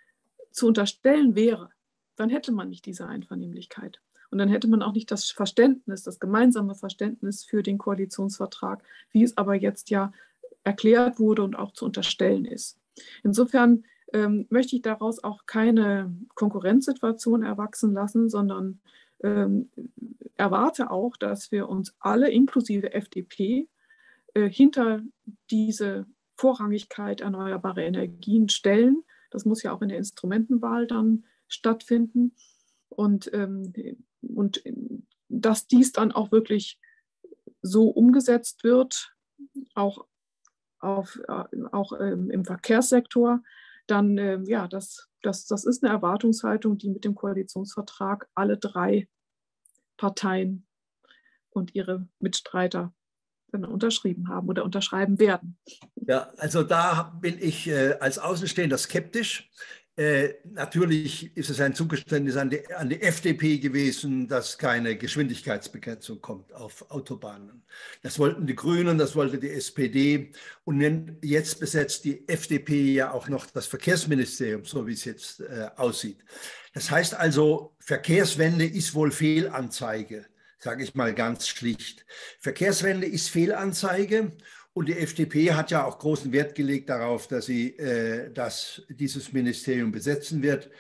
Speaker 2: zu unterstellen wäre, dann hätte man nicht diese Einvernehmlichkeit. Und dann hätte man auch nicht das Verständnis, das gemeinsame Verständnis für den Koalitionsvertrag, wie es aber jetzt ja erklärt wurde und auch zu unterstellen ist. Insofern ähm, möchte ich daraus auch keine Konkurrenzsituation erwachsen lassen, sondern ähm, erwarte auch, dass wir uns alle, inklusive FDP, äh, hinter diese Vorrangigkeit erneuerbare Energien stellen. Das muss ja auch in der Instrumentenwahl dann stattfinden. Und ähm, und dass dies dann auch wirklich so umgesetzt wird, auch, auf, äh, auch ähm, im Verkehrssektor, dann äh, ja, das, das, das ist eine Erwartungshaltung, die mit dem Koalitionsvertrag alle drei Parteien und ihre Mitstreiter unterschrieben haben oder unterschreiben werden.
Speaker 1: Ja, also da bin ich äh, als Außenstehender skeptisch. Äh, natürlich ist es ein Zugeständnis an die, an die, FDP gewesen, dass keine Geschwindigkeitsbegrenzung kommt auf Autobahnen. Das wollten die Grünen, das wollte die SPD. Und jetzt besetzt die FDP ja auch noch das Verkehrsministerium, so wie es jetzt äh, aussieht. Das heißt also, Verkehrswende ist wohl Fehlanzeige, sage ich mal ganz schlicht. Verkehrswende ist Fehlanzeige. Und die FDP hat ja auch großen Wert gelegt darauf, dass sie äh, dass dieses Ministerium besetzen wird.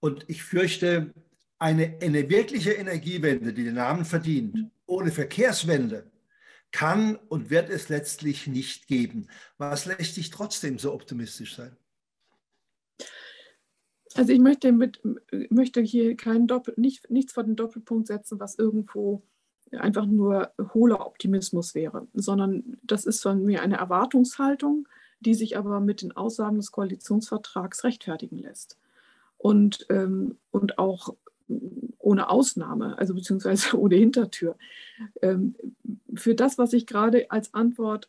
Speaker 1: Und ich fürchte, eine, eine wirkliche Energiewende, die den Namen verdient, ohne Verkehrswende, kann und wird es letztlich nicht geben. Was lässt sich trotzdem so optimistisch sein?
Speaker 2: Also ich möchte, mit, möchte hier keinen Doppel, nicht, nichts vor den Doppelpunkt setzen, was irgendwo einfach nur hohler Optimismus wäre, sondern das ist von mir eine Erwartungshaltung, die sich aber mit den Aussagen des Koalitionsvertrags rechtfertigen lässt. Und, ähm, und auch ohne Ausnahme, also beziehungsweise ohne Hintertür. Ähm, für das, was ich gerade als Antwort,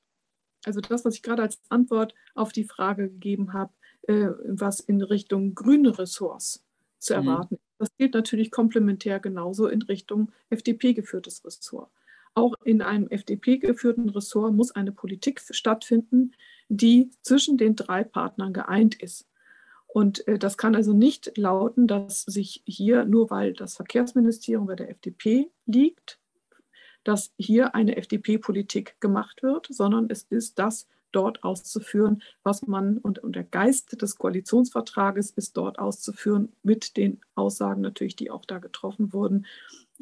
Speaker 2: also das, was ich gerade als Antwort auf die Frage gegeben habe, äh, was in Richtung grüne Ressorts zu mhm. erwarten mhm. Das gilt natürlich komplementär genauso in Richtung FDP-geführtes Ressort. Auch in einem FDP-geführten Ressort muss eine Politik stattfinden, die zwischen den drei Partnern geeint ist. Und äh, das kann also nicht lauten, dass sich hier, nur weil das Verkehrsministerium bei der FDP liegt, dass hier eine FDP-Politik gemacht wird, sondern es ist das dort auszuführen, was man und, und der Geist des Koalitionsvertrages ist dort auszuführen mit den Aussagen natürlich, die auch da getroffen wurden,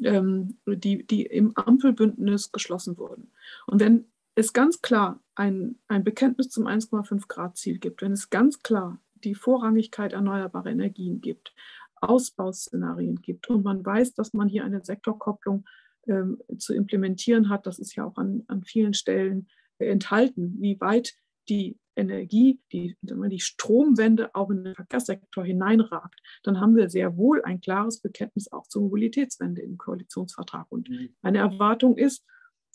Speaker 2: ähm, die, die im Ampelbündnis geschlossen wurden. Und wenn es ganz klar ein, ein Bekenntnis zum 1,5 Grad Ziel gibt, wenn es ganz klar die Vorrangigkeit erneuerbarer Energien gibt, Ausbauszenarien gibt und man weiß, dass man hier eine Sektorkopplung ähm, zu implementieren hat, das ist ja auch an, an vielen Stellen enthalten, wie weit die Energie, die, die Stromwende auch in den Verkehrssektor hineinragt, dann haben wir sehr wohl ein klares Bekenntnis auch zur Mobilitätswende im Koalitionsvertrag. Und mhm. eine Erwartung ist,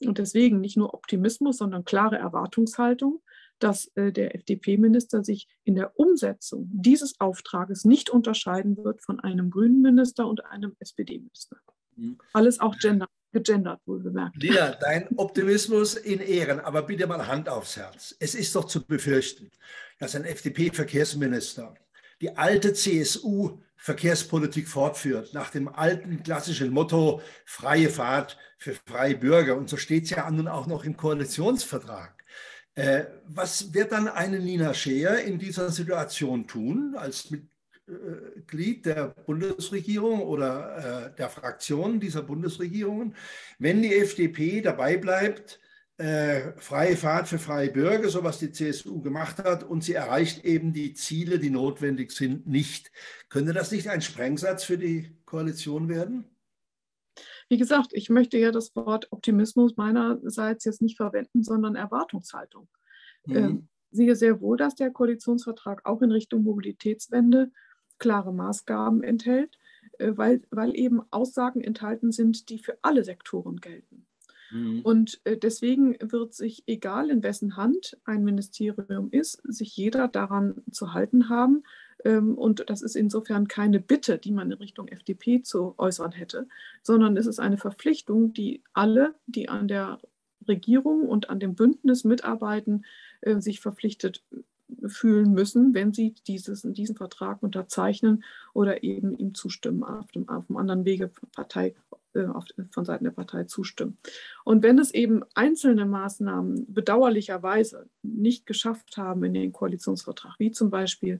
Speaker 2: und deswegen nicht nur Optimismus, sondern klare Erwartungshaltung, dass äh, der FDP-Minister sich in der Umsetzung dieses Auftrages nicht unterscheiden wird von einem grünen Minister und einem SPD-Minister. Mhm. Alles auch gender gegendert, wohl bemerkt.
Speaker 1: Lina, dein Optimismus in Ehren, aber bitte mal Hand aufs Herz. Es ist doch zu befürchten, dass ein FDP-Verkehrsminister die alte CSU-Verkehrspolitik fortführt, nach dem alten klassischen Motto freie Fahrt für freie Bürger. Und so steht es ja nun auch noch im Koalitionsvertrag. Äh, was wird dann eine Nina Scheer in dieser Situation tun, als mit, Glied der Bundesregierung oder äh, der Fraktionen dieser Bundesregierungen, wenn die FDP dabei bleibt, äh, freie Fahrt für freie Bürger, so was die CSU gemacht hat, und sie erreicht eben die Ziele, die notwendig sind, nicht. Könnte das nicht ein Sprengsatz für die Koalition werden?
Speaker 2: Wie gesagt, ich möchte ja das Wort Optimismus meinerseits jetzt nicht verwenden, sondern Erwartungshaltung. Mhm. Ähm, sehe sehr wohl, dass der Koalitionsvertrag auch in Richtung Mobilitätswende klare Maßgaben enthält, äh, weil, weil eben Aussagen enthalten sind, die für alle Sektoren gelten. Mhm. Und äh, deswegen wird sich, egal in wessen Hand ein Ministerium ist, sich jeder daran zu halten haben. Ähm, und das ist insofern keine Bitte, die man in Richtung FDP zu äußern hätte, sondern es ist eine Verpflichtung, die alle, die an der Regierung und an dem Bündnis mitarbeiten, äh, sich verpflichtet fühlen müssen, wenn sie dieses, diesen Vertrag unterzeichnen oder eben ihm zustimmen, auf dem, auf dem anderen Wege Partei, äh, auf, von Seiten der Partei zustimmen. Und wenn es eben einzelne Maßnahmen bedauerlicherweise nicht geschafft haben in den Koalitionsvertrag, wie zum Beispiel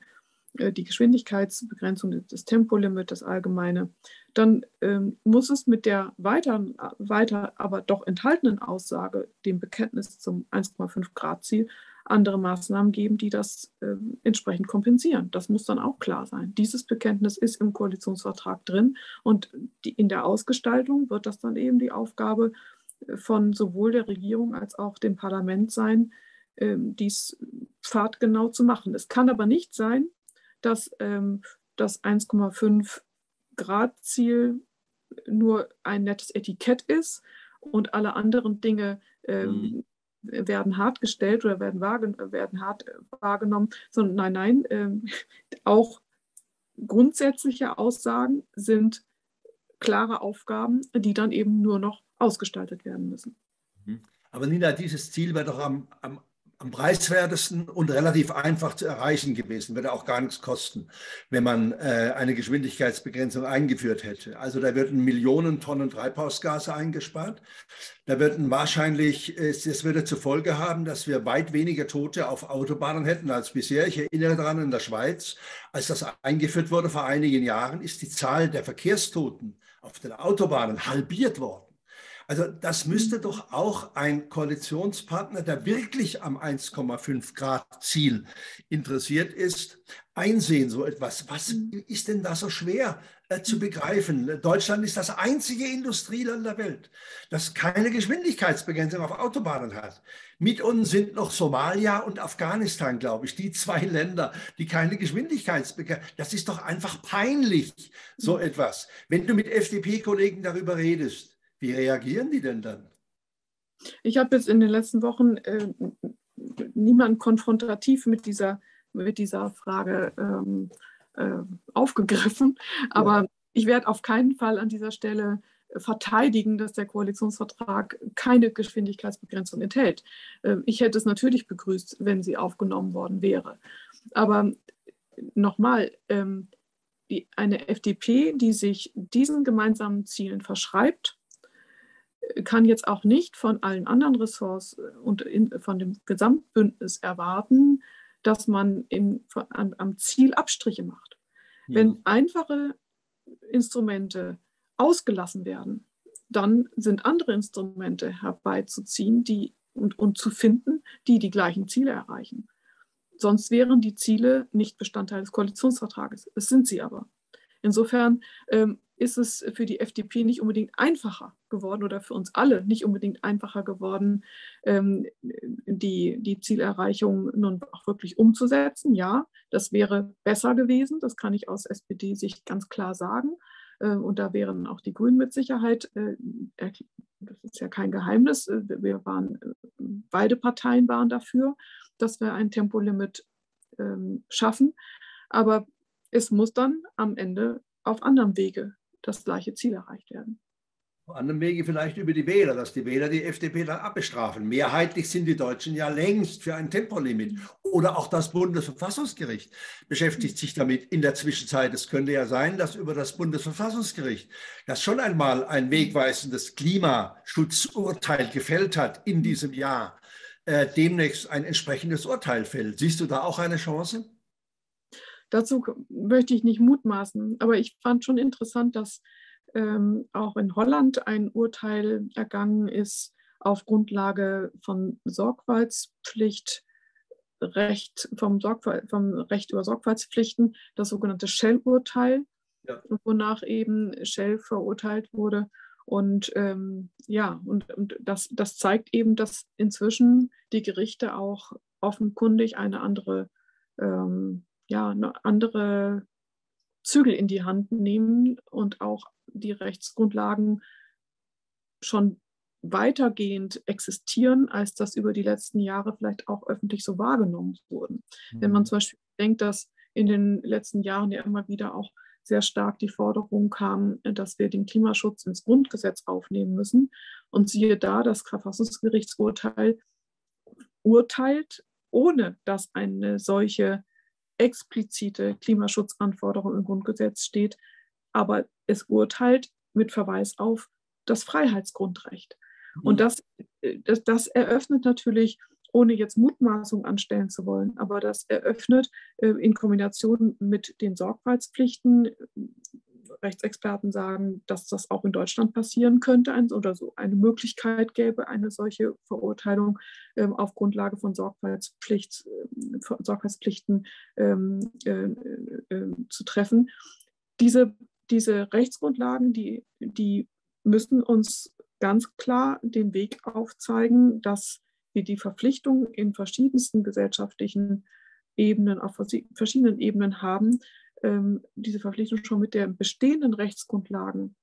Speaker 2: äh, die Geschwindigkeitsbegrenzung, das Tempolimit, das allgemeine, dann ähm, muss es mit der weiter, weiter aber doch enthaltenen Aussage, dem Bekenntnis zum 1,5 Grad Ziel, andere Maßnahmen geben, die das äh, entsprechend kompensieren. Das muss dann auch klar sein. Dieses Bekenntnis ist im Koalitionsvertrag drin und die, in der Ausgestaltung wird das dann eben die Aufgabe äh, von sowohl der Regierung als auch dem Parlament sein, äh, dies pfadgenau zu machen. Es kann aber nicht sein, dass ähm, das 1,5 Grad Ziel nur ein nettes Etikett ist und alle anderen Dinge ähm, mhm werden hart gestellt oder werden, werden hart äh, wahrgenommen, sondern nein, nein, äh, auch grundsätzliche Aussagen sind klare Aufgaben, die dann eben nur noch ausgestaltet werden müssen.
Speaker 1: Mhm. Aber Nina, dieses Ziel wäre doch am, am am preiswertesten und relativ einfach zu erreichen gewesen, würde auch gar nichts kosten, wenn man äh, eine Geschwindigkeitsbegrenzung eingeführt hätte. Also da würden Millionen Tonnen Treibhausgase eingespart. Da würden wahrscheinlich, das würde zur Folge haben, dass wir weit weniger Tote auf Autobahnen hätten als bisher. Ich erinnere daran, in der Schweiz, als das eingeführt wurde vor einigen Jahren, ist die Zahl der Verkehrstoten auf den Autobahnen halbiert worden. Also das müsste doch auch ein Koalitionspartner, der wirklich am 1,5 Grad Ziel interessiert ist, einsehen, so etwas. Was mhm. ist denn da so schwer äh, zu begreifen? Deutschland ist das einzige Industrieland der Welt, das keine Geschwindigkeitsbegrenzung auf Autobahnen hat. Mit uns sind noch Somalia und Afghanistan, glaube ich, die zwei Länder, die keine Geschwindigkeitsbegrenzung. Das ist doch einfach peinlich, so mhm. etwas. Wenn du mit FDP-Kollegen darüber redest, wie reagieren die denn dann?
Speaker 2: Ich habe jetzt in den letzten Wochen äh, niemanden konfrontativ mit dieser, mit dieser Frage ähm, äh, aufgegriffen, aber ich werde auf keinen Fall an dieser Stelle verteidigen, dass der Koalitionsvertrag keine Geschwindigkeitsbegrenzung enthält. Ähm, ich hätte es natürlich begrüßt, wenn sie aufgenommen worden wäre. Aber nochmal, ähm, eine FDP, die sich diesen gemeinsamen Zielen verschreibt, kann jetzt auch nicht von allen anderen Ressorts und von dem Gesamtbündnis erwarten, dass man im, am Ziel Abstriche macht. Ja. Wenn einfache Instrumente ausgelassen werden, dann sind andere Instrumente herbeizuziehen die, und, und zu finden, die die gleichen Ziele erreichen. Sonst wären die Ziele nicht Bestandteil des Koalitionsvertrages. Es sind sie aber. Insofern ähm, ist es für die FDP nicht unbedingt einfacher geworden oder für uns alle nicht unbedingt einfacher geworden, ähm, die, die Zielerreichung nun auch wirklich umzusetzen. Ja, das wäre besser gewesen, das kann ich aus SPD-Sicht ganz klar sagen. Äh, und da wären auch die Grünen mit Sicherheit, äh, das ist ja kein Geheimnis, äh, wir waren, beide Parteien waren dafür, dass wir ein Tempolimit ähm, schaffen. Aber es muss dann am Ende auf anderem Wege das gleiche Ziel erreicht werden.
Speaker 1: Auf anderem Wege vielleicht über die Wähler, dass die Wähler die FDP dann abbestrafen. Mehrheitlich sind die Deutschen ja längst für ein Tempolimit. Oder auch das Bundesverfassungsgericht beschäftigt sich damit in der Zwischenzeit. Es könnte ja sein, dass über das Bundesverfassungsgericht, das schon einmal ein wegweisendes Klimaschutzurteil gefällt hat in diesem Jahr, äh, demnächst ein entsprechendes Urteil fällt. Siehst du da auch eine Chance?
Speaker 2: Dazu möchte ich nicht mutmaßen, aber ich fand schon interessant, dass ähm, auch in Holland ein Urteil ergangen ist auf Grundlage von Sorgfaltspflicht. Recht, vom, Sorgfalt, vom Recht über Sorgfaltspflichten, das sogenannte Shell-Urteil, ja. wonach eben Shell verurteilt wurde. Und ähm, ja, und, und das, das zeigt eben, dass inzwischen die Gerichte auch offenkundig eine andere ähm, ja, eine andere Zügel in die Hand nehmen und auch die Rechtsgrundlagen schon weitergehend existieren, als das über die letzten Jahre vielleicht auch öffentlich so wahrgenommen wurden. Mhm. Wenn man mhm. zum Beispiel denkt, dass in den letzten Jahren ja immer wieder auch sehr stark die Forderung kam, dass wir den Klimaschutz ins Grundgesetz aufnehmen müssen. Und siehe da, das Verfassungsgerichtsurteil urteilt, ohne dass eine solche explizite Klimaschutzanforderung im Grundgesetz steht, aber es urteilt mit Verweis auf das Freiheitsgrundrecht. Und mhm. das, äh, das, das eröffnet natürlich, ohne jetzt Mutmaßung anstellen zu wollen, aber das eröffnet äh, in Kombination mit den Sorgfaltspflichten Rechtsexperten sagen, dass das auch in Deutschland passieren könnte oder so eine Möglichkeit gäbe, eine solche Verurteilung ähm, auf Grundlage von Sorgfaltspflicht, äh, Sorgfaltspflichten ähm, äh, äh, zu treffen. Diese, diese Rechtsgrundlagen, die, die müssen uns ganz klar den Weg aufzeigen, dass wir die Verpflichtung in verschiedensten gesellschaftlichen Ebenen, auf verschiedenen Ebenen haben, ähm, diese Verpflichtung schon mit den bestehenden Rechtsgrundlagen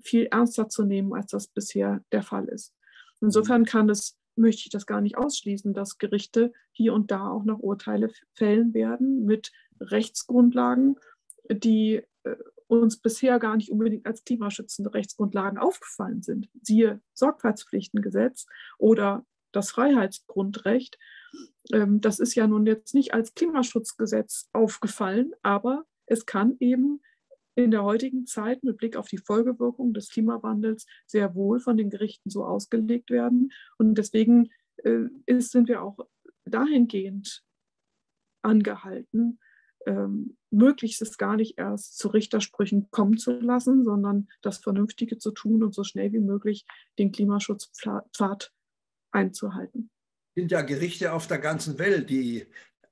Speaker 2: viel ernster zu nehmen, als das bisher der Fall ist. Insofern mhm. kann es, möchte ich das gar nicht ausschließen, dass Gerichte hier und da auch noch Urteile fällen werden mit Rechtsgrundlagen, die äh, uns bisher gar nicht unbedingt als klimaschützende Rechtsgrundlagen aufgefallen sind. Siehe Sorgfaltspflichtengesetz oder das Freiheitsgrundrecht. Ähm, das ist ja nun jetzt nicht als Klimaschutzgesetz aufgefallen, aber es kann eben in der heutigen Zeit mit Blick auf die Folgewirkung des Klimawandels sehr wohl von den Gerichten so ausgelegt werden. Und deswegen äh, ist, sind wir auch dahingehend angehalten, ähm, möglichst es gar nicht erst zu Richtersprüchen kommen zu lassen, sondern das Vernünftige zu tun und so schnell wie möglich den Klimaschutzpfad einzuhalten.
Speaker 1: Es sind ja Gerichte auf der ganzen Welt, die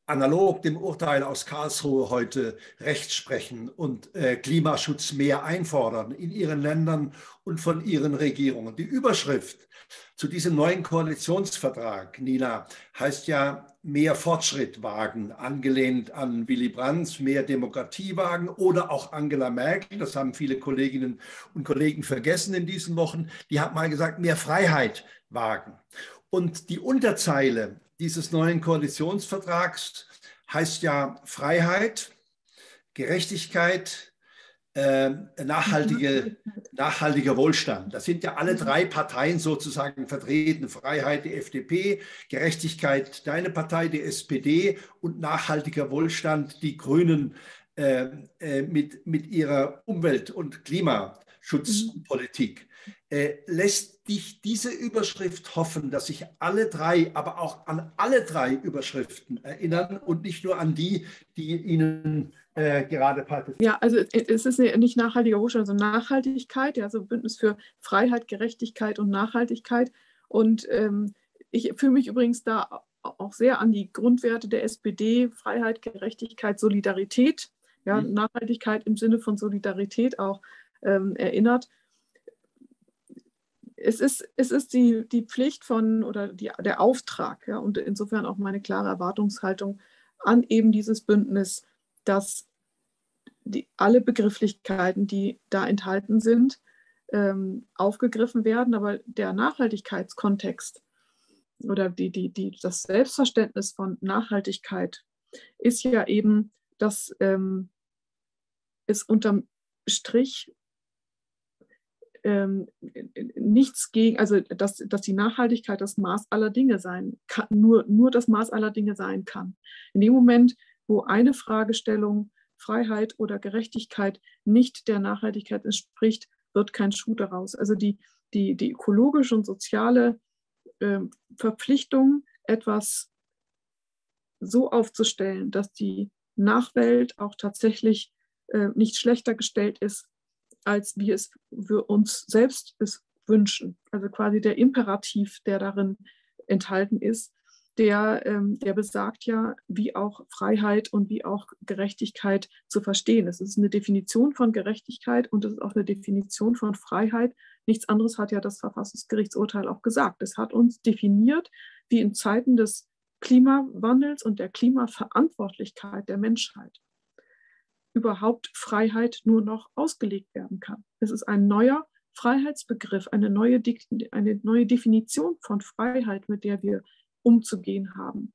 Speaker 1: analog dem Urteil aus Karlsruhe heute Recht sprechen und äh, Klimaschutz mehr einfordern in ihren Ländern und von ihren Regierungen. Die Überschrift zu diesem neuen Koalitionsvertrag, Nina, heißt ja mehr Fortschritt wagen, angelehnt an Willy Brandt, mehr Demokratie wagen oder auch Angela Merkel, das haben viele Kolleginnen und Kollegen vergessen in diesen Wochen, die hat mal gesagt, mehr Freiheit wagen. Und die Unterzeile dieses neuen Koalitionsvertrags heißt ja Freiheit, Gerechtigkeit, äh, nachhaltige, nachhaltiger Wohlstand. Da sind ja alle drei Parteien sozusagen vertreten. Freiheit, die FDP, Gerechtigkeit, deine Partei, die SPD und nachhaltiger Wohlstand, die Grünen äh, äh, mit, mit ihrer Umwelt- und Klimaschutzpolitik. Äh, lässt dich diese Überschrift hoffen, dass sich alle drei, aber auch an alle drei Überschriften erinnern und nicht nur an die, die Ihnen äh, gerade
Speaker 2: Partei. Ja, also es ist nicht nachhaltiger Wohlstand, sondern Nachhaltigkeit, ja, also Bündnis für Freiheit, Gerechtigkeit und Nachhaltigkeit. Und ähm, ich fühle mich übrigens da auch sehr an die Grundwerte der SPD, Freiheit, Gerechtigkeit, Solidarität, ja, mhm. Nachhaltigkeit im Sinne von Solidarität auch ähm, erinnert. Es ist, es ist die, die Pflicht von oder die, der Auftrag ja, und insofern auch meine klare Erwartungshaltung an eben dieses Bündnis, dass die, alle Begrifflichkeiten, die da enthalten sind, ähm, aufgegriffen werden. Aber der Nachhaltigkeitskontext oder die, die, die, das Selbstverständnis von Nachhaltigkeit ist ja eben, dass ähm, es unterm Strich ähm, nichts gegen, also dass, dass die Nachhaltigkeit das Maß aller Dinge sein kann, nur, nur das Maß aller Dinge sein kann. In dem Moment, wo eine Fragestellung Freiheit oder Gerechtigkeit nicht der Nachhaltigkeit entspricht, wird kein Schuh daraus. Also die, die, die ökologische und soziale äh, Verpflichtung, etwas so aufzustellen, dass die Nachwelt auch tatsächlich äh, nicht schlechter gestellt ist, als wir es für uns selbst es wünschen. Also quasi der Imperativ, der darin enthalten ist, der, ähm, der besagt ja, wie auch Freiheit und wie auch Gerechtigkeit zu verstehen. Es ist eine Definition von Gerechtigkeit und es ist auch eine Definition von Freiheit. Nichts anderes hat ja das Verfassungsgerichtsurteil auch gesagt. Es hat uns definiert, wie in Zeiten des Klimawandels und der Klimaverantwortlichkeit der Menschheit überhaupt Freiheit nur noch ausgelegt werden kann. Es ist ein neuer Freiheitsbegriff, eine neue, eine neue Definition von Freiheit, mit der wir umzugehen haben.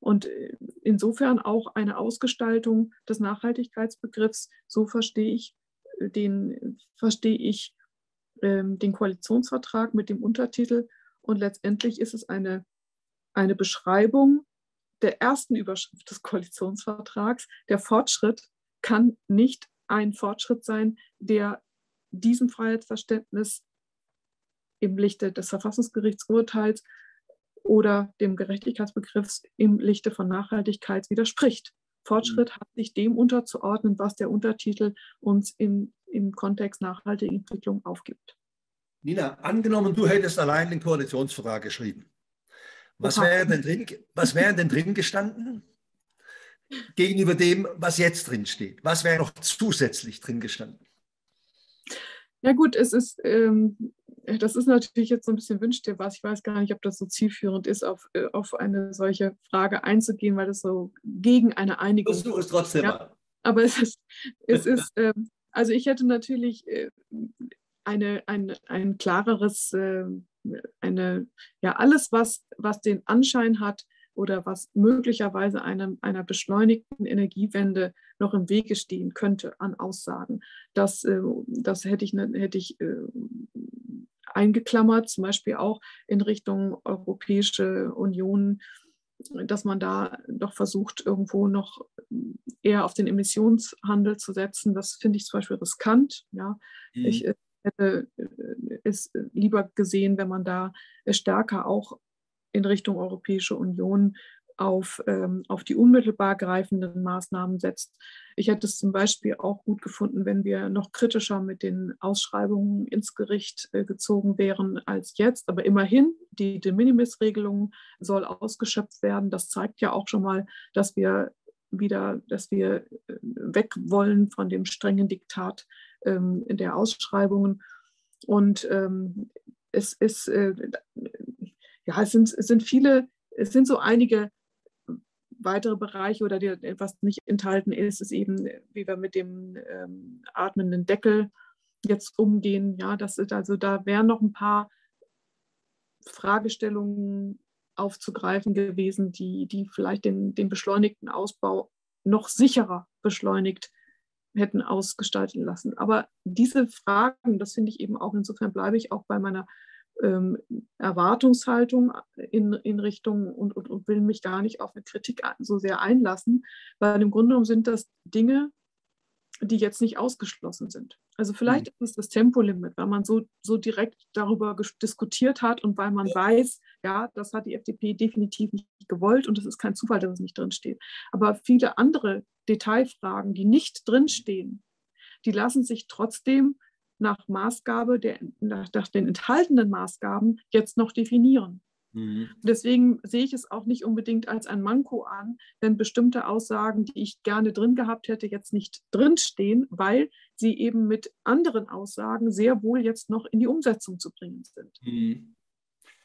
Speaker 2: Und äh, insofern auch eine Ausgestaltung des Nachhaltigkeitsbegriffs, so verstehe ich äh, den, verstehe ich ähm, den Koalitionsvertrag mit dem Untertitel. Und letztendlich ist es eine, eine Beschreibung der ersten Überschrift des Koalitionsvertrags. Der Fortschritt kann nicht ein Fortschritt sein, der diesem Freiheitsverständnis im Lichte des Verfassungsgerichtsurteils oder dem Gerechtigkeitsbegriff im Lichte von Nachhaltigkeit widerspricht. Fortschritt mhm. hat sich dem unterzuordnen, was der Untertitel uns in, im Kontext nachhaltige Entwicklung aufgibt.
Speaker 1: Nina, angenommen, du hättest allein den Koalitionsvertrag geschrieben. Was wäre denn drin, was wäre denn drin gestanden gegenüber dem, was jetzt drin steht? Was wäre noch zusätzlich drin gestanden?
Speaker 2: Ja gut, es ist, ähm, das ist natürlich jetzt so ein bisschen wünscht dir was. Ich weiß gar nicht, ob das so zielführend ist, auf, äh, auf eine solche Frage einzugehen, weil das so gegen eine Einigung
Speaker 1: ist. es trotzdem ja.
Speaker 2: mal. Aber es ist, es ist ähm, also ich hätte natürlich äh, eine, ein, ein klareres, äh, eine, ja, alles, was, was den Anschein hat, oder was möglicherweise einem, einer beschleunigten Energiewende noch im Wege stehen könnte an Aussagen. Das, äh, das hätte ich, ne, hätte ich äh, eingeklammert, zum Beispiel auch in Richtung Europäische Union, dass man da doch versucht, irgendwo noch eher auf den Emissionshandel zu setzen. Das finde ich zum Beispiel riskant. Ja. Mhm. Ich äh, hätte es lieber gesehen, wenn man da stärker auch in Richtung Europäische Union auf, ähm, auf die unmittelbar greifenden Maßnahmen setzt. Ich hätte es zum Beispiel auch gut gefunden, wenn wir noch kritischer mit den Ausschreibungen ins Gericht äh, gezogen wären als jetzt. Aber immerhin, die De Minimis-Regelung soll ausgeschöpft werden. Das zeigt ja auch schon mal, dass wir wieder, dass wir äh, weg wollen von dem strengen Diktat ähm, der Ausschreibungen. Und ähm, es ist, äh, ja, es sind, es sind viele, es sind so einige weitere Bereiche oder die, was nicht enthalten ist, ist eben, wie wir mit dem ähm, atmenden Deckel jetzt umgehen. Ja, das ist also da wären noch ein paar Fragestellungen aufzugreifen gewesen, die, die vielleicht den, den beschleunigten Ausbau noch sicherer beschleunigt hätten ausgestalten lassen. Aber diese Fragen, das finde ich eben auch, insofern bleibe ich auch bei meiner ähm, Erwartungshaltung in, in Richtung und, und, und will mich gar nicht auf eine Kritik so sehr einlassen, weil im Grunde genommen sind das Dinge, die jetzt nicht ausgeschlossen sind. Also vielleicht mhm. ist es das Tempolimit, weil man so, so direkt darüber diskutiert hat und weil man weiß, ja, das hat die FDP definitiv nicht gewollt und es ist kein Zufall, dass es nicht drinsteht. Aber viele andere Detailfragen, die nicht drinstehen, die lassen sich trotzdem nach Maßgabe der, nach, nach den enthaltenen Maßgaben jetzt noch definieren. Mhm. Deswegen sehe ich es auch nicht unbedingt als ein Manko an, wenn bestimmte Aussagen, die ich gerne drin gehabt hätte, jetzt nicht drinstehen, weil sie eben mit anderen Aussagen sehr wohl jetzt noch in die Umsetzung zu bringen sind.
Speaker 1: Mhm.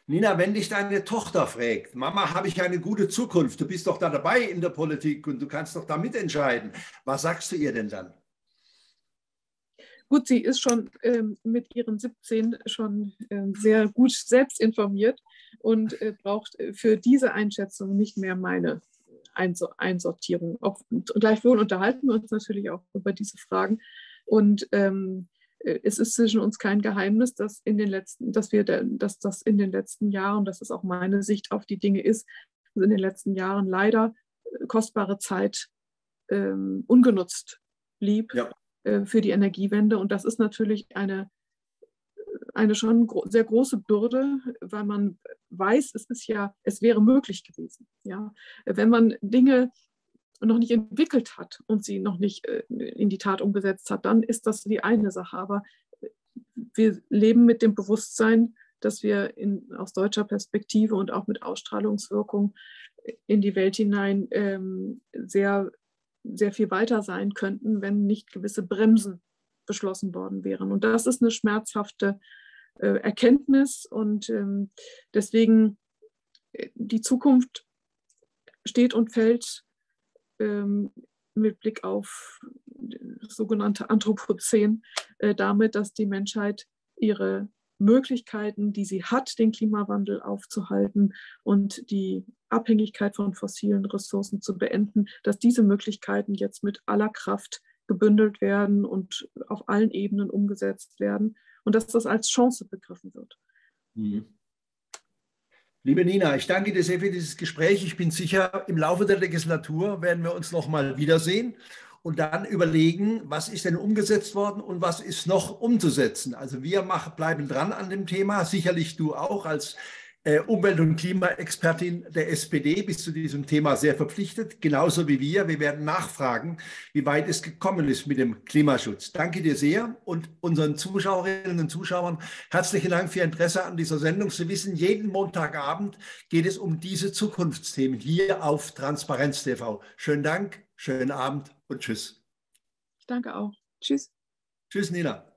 Speaker 1: Nina, wenn dich deine Tochter fragt, Mama, habe ich eine gute Zukunft? Du bist doch da dabei in der Politik und du kannst doch da mitentscheiden. Was sagst du ihr denn dann?
Speaker 2: Gut, sie ist schon ähm, mit ihren 17 schon ähm, sehr gut selbst informiert und äh, braucht äh, für diese Einschätzung nicht mehr meine Einsortierung. Auch, gleichwohl unterhalten wir uns natürlich auch über diese Fragen. Und ähm, äh, es ist zwischen uns kein Geheimnis, dass, in den letzten, dass, wir, dass das in den letzten Jahren, das ist auch meine Sicht auf die Dinge ist, in den letzten Jahren leider äh, kostbare Zeit ähm, ungenutzt blieb. Ja. Äh, für die Energiewende. Und das ist natürlich eine, eine schon gro sehr große Bürde, weil man weiß, es ist ja, es wäre möglich gewesen. Ja? Wenn man Dinge noch nicht entwickelt hat und sie noch nicht äh, in die Tat umgesetzt hat, dann ist das die eine Sache. Aber wir leben mit dem Bewusstsein, dass wir in, aus deutscher Perspektive und auch mit Ausstrahlungswirkung in die Welt hinein ähm, sehr sehr viel weiter sein könnten, wenn nicht gewisse Bremsen beschlossen worden wären. Und das ist eine schmerzhafte äh, Erkenntnis und ähm, deswegen äh, die Zukunft steht und fällt ähm, mit Blick auf das sogenannte Anthropozän äh, damit, dass die Menschheit ihre Möglichkeiten, die sie hat, den Klimawandel aufzuhalten und die Abhängigkeit von fossilen Ressourcen zu beenden, dass diese Möglichkeiten jetzt mit aller Kraft gebündelt werden und auf allen Ebenen umgesetzt werden und dass das als Chance begriffen wird. Mhm.
Speaker 1: Liebe Nina, ich danke dir sehr für dieses Gespräch. Ich bin sicher, im Laufe der Legislatur werden wir uns noch mal wiedersehen und dann überlegen, was ist denn umgesetzt worden und was ist noch umzusetzen. Also wir machen, bleiben dran an dem Thema, sicherlich du auch als äh, Umwelt- und Klimaexpertin der SPD bist zu diesem Thema sehr verpflichtet, genauso wie wir. Wir werden nachfragen, wie weit es gekommen ist mit dem Klimaschutz. Danke dir sehr und unseren Zuschauerinnen und Zuschauern herzlichen Dank für Ihr Interesse an dieser Sendung. Sie wissen, jeden Montagabend geht es um diese Zukunftsthemen hier auf Transparenz TV. Schönen Dank, schönen Abend und tschüss.
Speaker 2: Danke auch. Tschüss.
Speaker 1: Tschüss, Nina.